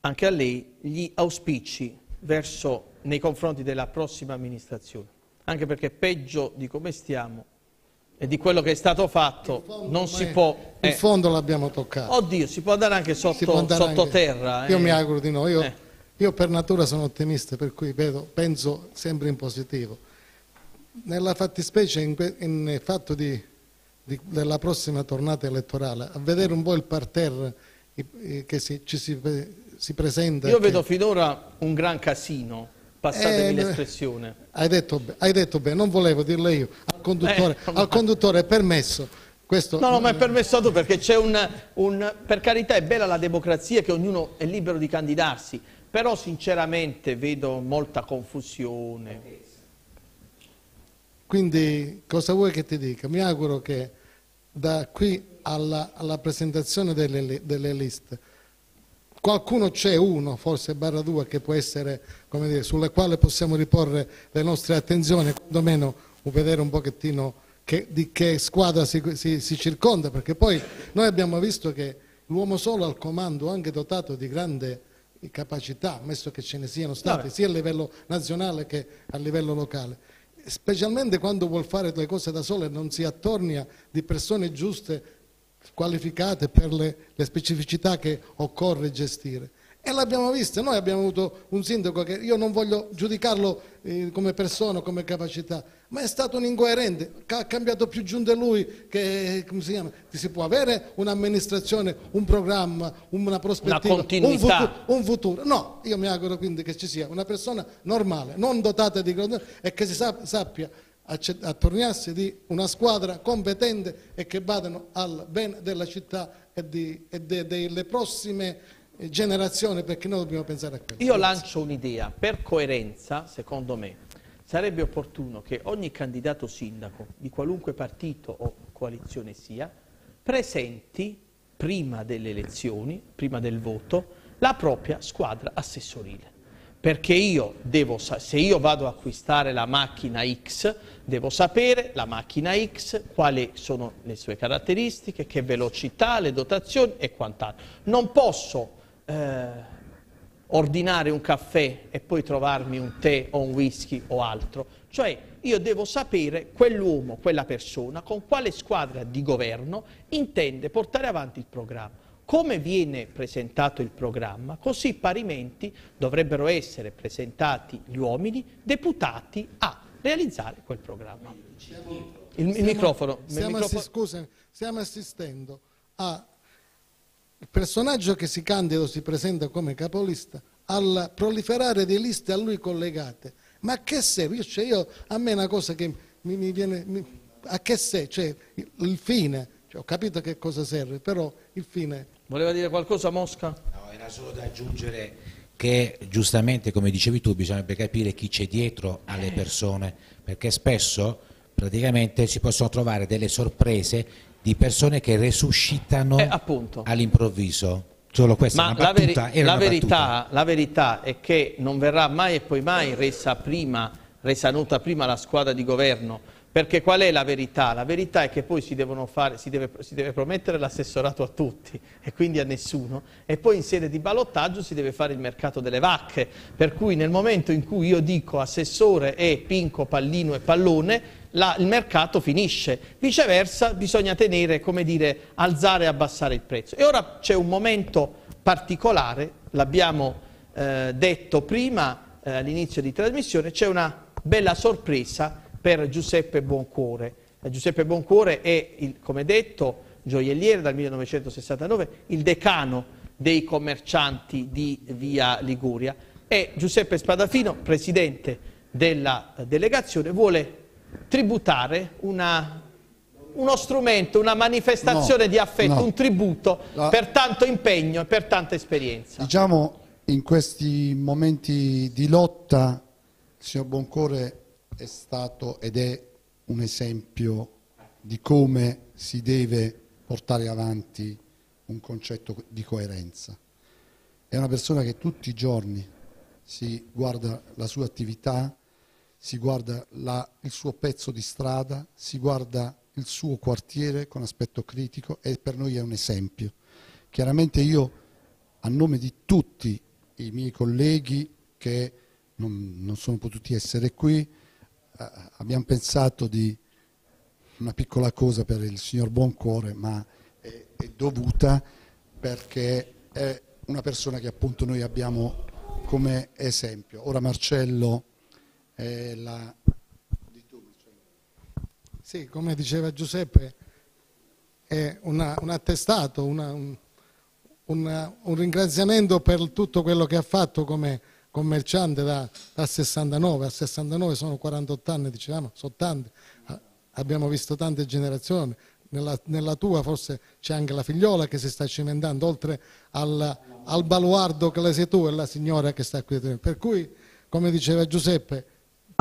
anche a lei gli auspici verso, nei confronti della prossima amministrazione, anche perché peggio di come stiamo e di quello che è stato fatto non si può... Eh, il fondo l'abbiamo toccato. Oddio, si può andare anche sotto, sottoterra. Anche, io mi eh. auguro di no. Io, eh. Io per natura sono ottimista, per cui vedo, penso sempre in positivo. Nella fattispecie, in, in fatto di, di, della prossima tornata elettorale, a vedere un po' il parterre che si, ci si, si presenta. Io vedo finora un gran casino. passatemi eh, l'espressione. Hai detto, hai detto bene, non volevo dirlo io, al conduttore, eh, al conduttore è permesso. Questo... No, no, ma è permesso a tu perché c'è un, un... Per carità è bella la democrazia che ognuno è libero di candidarsi, però sinceramente vedo molta confusione. Quindi cosa vuoi che ti dica? Mi auguro che da qui alla, alla presentazione delle, delle liste qualcuno c'è, uno, forse barra due, che può essere, come dire, sulle quali possiamo riporre le nostre attenzioni, quantomeno vedere un pochettino che, di che squadra si, si, si, circonda, perché poi noi abbiamo visto che l'uomo solo al comando, anche dotato di grande capacità, ammesso che ce ne siano state, sia a livello nazionale che a livello locale, specialmente quando vuol fare le cose da solo e non si attornia di persone giuste qualificate per le, le specificità che occorre gestire. E l'abbiamo vista, noi abbiamo avuto un sindaco che io non voglio giudicarlo eh, come persona, come capacità, ma è stato un incoerente, ha cambiato più giunte lui che, come si chiama, si può avere un'amministrazione, un programma, una prospettiva, una un, futuro, un, futuro, No, io mi auguro quindi che ci sia una persona normale, non dotata di e che si sappia attorniarsi di una squadra competente e che vadano al bene della città e, di, e de, delle prossime generazioni perché noi dobbiamo pensare a questo. Io lancio un'idea, per coerenza secondo me sarebbe opportuno che ogni candidato sindaco di qualunque partito o coalizione sia presenti prima delle elezioni, prima del voto, la propria squadra assessorile perché io devo, se io vado a acquistare la macchina X, devo sapere la macchina X, quali sono le sue caratteristiche, che velocità, le dotazioni e quant'altro. Non posso eh, ordinare un caffè e poi trovarmi un tè o un whisky o altro, cioè io devo sapere quell'uomo, quella persona, con quale squadra di governo intende portare avanti il programma come viene presentato il programma, così parimenti dovrebbero essere presentati gli uomini deputati a realizzare quel programma. Il, stiamo, il microfono. Stiamo, il microfono. Scusa, stiamo assistendo al personaggio che si candida o si presenta come capolista al proliferare di liste a lui collegate. Ma a che serve? Cioè io, a me è una cosa che mi, mi viene... Mi, a che serve? Cioè, il, il fine, cioè, ho capito che cosa serve, però il fine Voleva dire qualcosa Mosca? No, era solo da aggiungere che giustamente, come dicevi tu, bisognerebbe capire chi c'è dietro alle persone, perché spesso praticamente si possono trovare delle sorprese di persone che resuscitano eh, all'improvviso. Solo questa Ma la, veri la, verità, la, verità, è che non verrà mai e poi mai resa, prima, resa nota prima la squadra di governo perché qual è la verità? La verità è che poi si, fare, si, deve, si deve, promettere l'assessorato a tutti e quindi a nessuno e poi in sede di ballottaggio si deve fare il mercato delle vacche, per cui nel momento in cui io dico assessore e pinco, pallino e pallone, la, il mercato finisce. Viceversa bisogna tenere, come dire, alzare e abbassare il prezzo. E ora c'è un momento particolare, l'abbiamo eh, detto prima eh, all'inizio di trasmissione, c'è una bella sorpresa per Giuseppe Buoncuore. Eh, Giuseppe Buoncuore è, il, come detto, gioielliere dal 1969, il decano dei commercianti di via Liguria e Giuseppe Spadafino, presidente della delegazione, vuole tributare una, uno strumento, una manifestazione no, di affetto, no. un tributo La... per tanto impegno e per tanta esperienza. Diciamo, in questi momenti di lotta, il signor Buoncuore è stato ed è un esempio di come si deve portare avanti un concetto di coerenza. È una persona che tutti i giorni si guarda la sua attività, si guarda la, il suo pezzo di strada, si guarda il suo quartiere con aspetto critico e per noi è un esempio. Chiaramente io, a nome di tutti i miei colleghi che non, non sono potuti essere qui, abbiamo pensato di una piccola cosa per il signor Buoncuore, ma è, è, dovuta perché è una persona che appunto noi abbiamo come esempio. Ora Marcello è la... Sì, come diceva Giuseppe, è una, un attestato, una, un, una, un ringraziamento per tutto quello che ha fatto come commerciante da, da 69, a 69 sono 48 anni, diciamo, sono tanti, abbiamo visto tante generazioni, nella, nella tua forse c'è anche la figliola che si sta cimentando, oltre al, al baluardo che la sei tu e la signora che sta qui. Per cui, come diceva Giuseppe,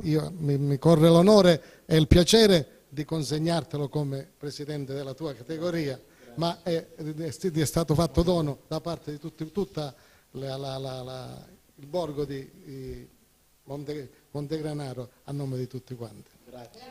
io, mi, mi corre l'onore e il piacere di consegnartelo come presidente della tua categoria, ma è, è stato fatto dono da parte di tutti, tutta la, la, la, il borgo di, di Monte, Montegranaro a nome di tutti quanti. Grazie.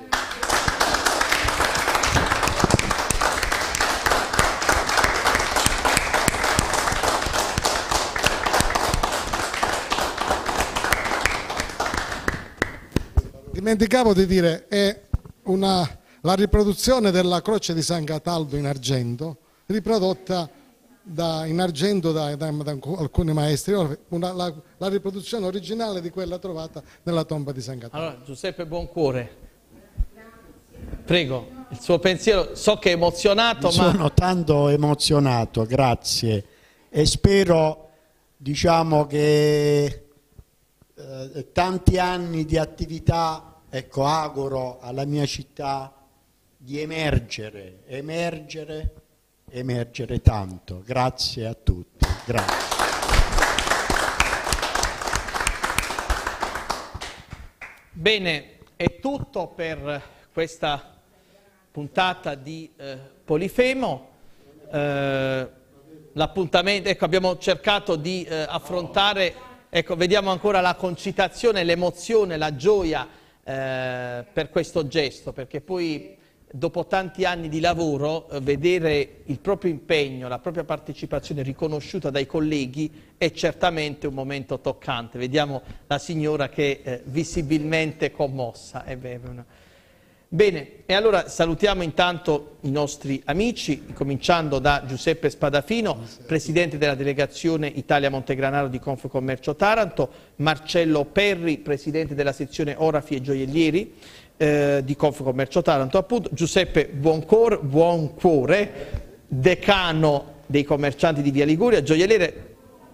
Dimenticavo di dire, è una, la riproduzione della croce di San Cataldo in argento, riprodotta da, in argento da, da, da, alcuni maestri, una, la, la, riproduzione originale di quella trovata nella tomba di San Cataldo. Allora, Giuseppe Buoncuore, prego, il suo pensiero, so che è emozionato, Mi ma... Sono tanto emozionato, grazie, e spero, diciamo, che eh, tanti anni di attività, ecco, auguro alla mia città di emergere, emergere, emergere tanto. Grazie a tutti. Grazie. Bene, è tutto per questa puntata di eh, Polifemo. Eh, l'appuntamento, ecco, abbiamo cercato di eh, affrontare Ecco, vediamo ancora la concitazione, l'emozione, la gioia eh, per questo gesto, perché poi dopo tanti anni di lavoro eh, vedere il proprio impegno, la propria partecipazione riconosciuta dai colleghi è certamente un momento toccante. Vediamo la signora che è eh, visibilmente commossa. Una... Bene, e allora salutiamo intanto i nostri amici, cominciando da Giuseppe Spadafino, Presidente della Delegazione Italia-Montegranaro di Confcommercio Taranto, Marcello Perri, Presidente della sezione Orafi e Gioiellieri eh, di Confcommercio Taranto, appunto, Giuseppe Buoncuore, Buoncuore, Decano dei commercianti di Via Liguria, gioielliere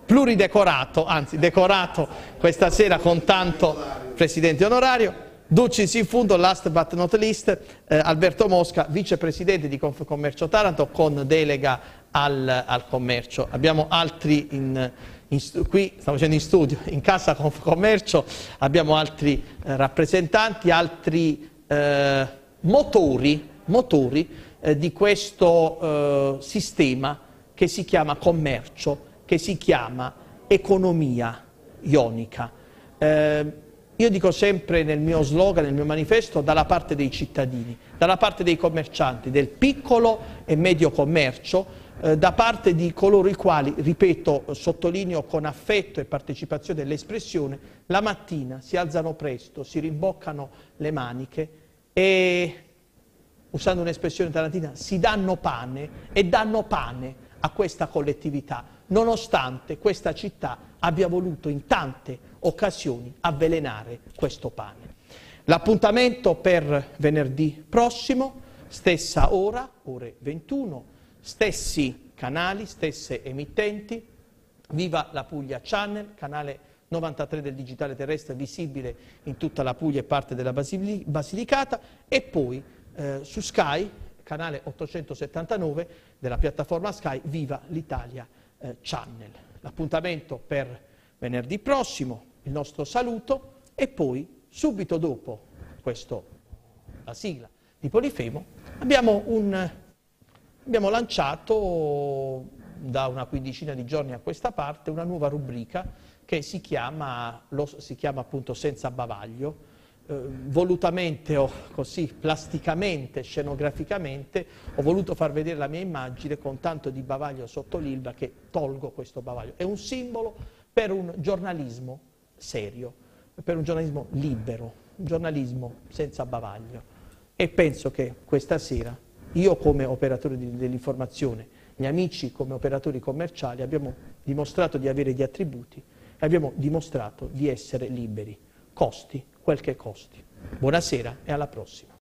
pluridecorato, anzi decorato questa sera con tanto Presidente onorario, Ducis in fundo, last but not least, eh, Alberto Mosca, vicepresidente di Confcommercio Taranto con delega al, al commercio. Abbiamo altri in, in, qui, stiamo facendo in studio, in casa Confcommercio, abbiamo altri eh, rappresentanti, altri eh, motori, motori eh, di questo eh, sistema che si chiama commercio, che si chiama economia ionica. Eh, io dico sempre nel mio slogan, nel mio manifesto, dalla parte dei cittadini, dalla parte dei commercianti, del piccolo e medio commercio, eh, da parte di coloro i quali, ripeto, sottolineo con affetto e partecipazione l'espressione, la mattina si alzano presto, si rimboccano le maniche e, usando un'espressione tarantina, si danno pane e danno pane a questa collettività, nonostante questa città abbia voluto in tante occasioni avvelenare questo pane. L'appuntamento per venerdì prossimo, stessa ora, ore 21, stessi canali, stesse emittenti, Viva la Puglia Channel, canale 93 del digitale terrestre visibile in tutta la Puglia e parte della Basilicata. E poi eh, su Sky, canale 879 della piattaforma Sky, Viva l'Italia eh, Channel. L'appuntamento per venerdì prossimo, il nostro saluto. E poi subito dopo questo, la sigla di Polifemo abbiamo, un, abbiamo lanciato da una quindicina di giorni a questa parte una nuova rubrica che si chiama, lo, si chiama appunto Senza bavaglio, eh, volutamente o così plasticamente, scenograficamente, ho voluto far vedere la mia immagine con tanto di bavaglio sotto l'ilba che tolgo questo bavaglio. È un simbolo per un giornalismo serio, per un giornalismo libero, un giornalismo senza bavaglio. E penso che questa sera io come operatore dell'informazione, gli amici come operatori commerciali abbiamo dimostrato di avere gli attributi e abbiamo dimostrato di essere liberi, costi quel che costi. Buonasera e alla prossima.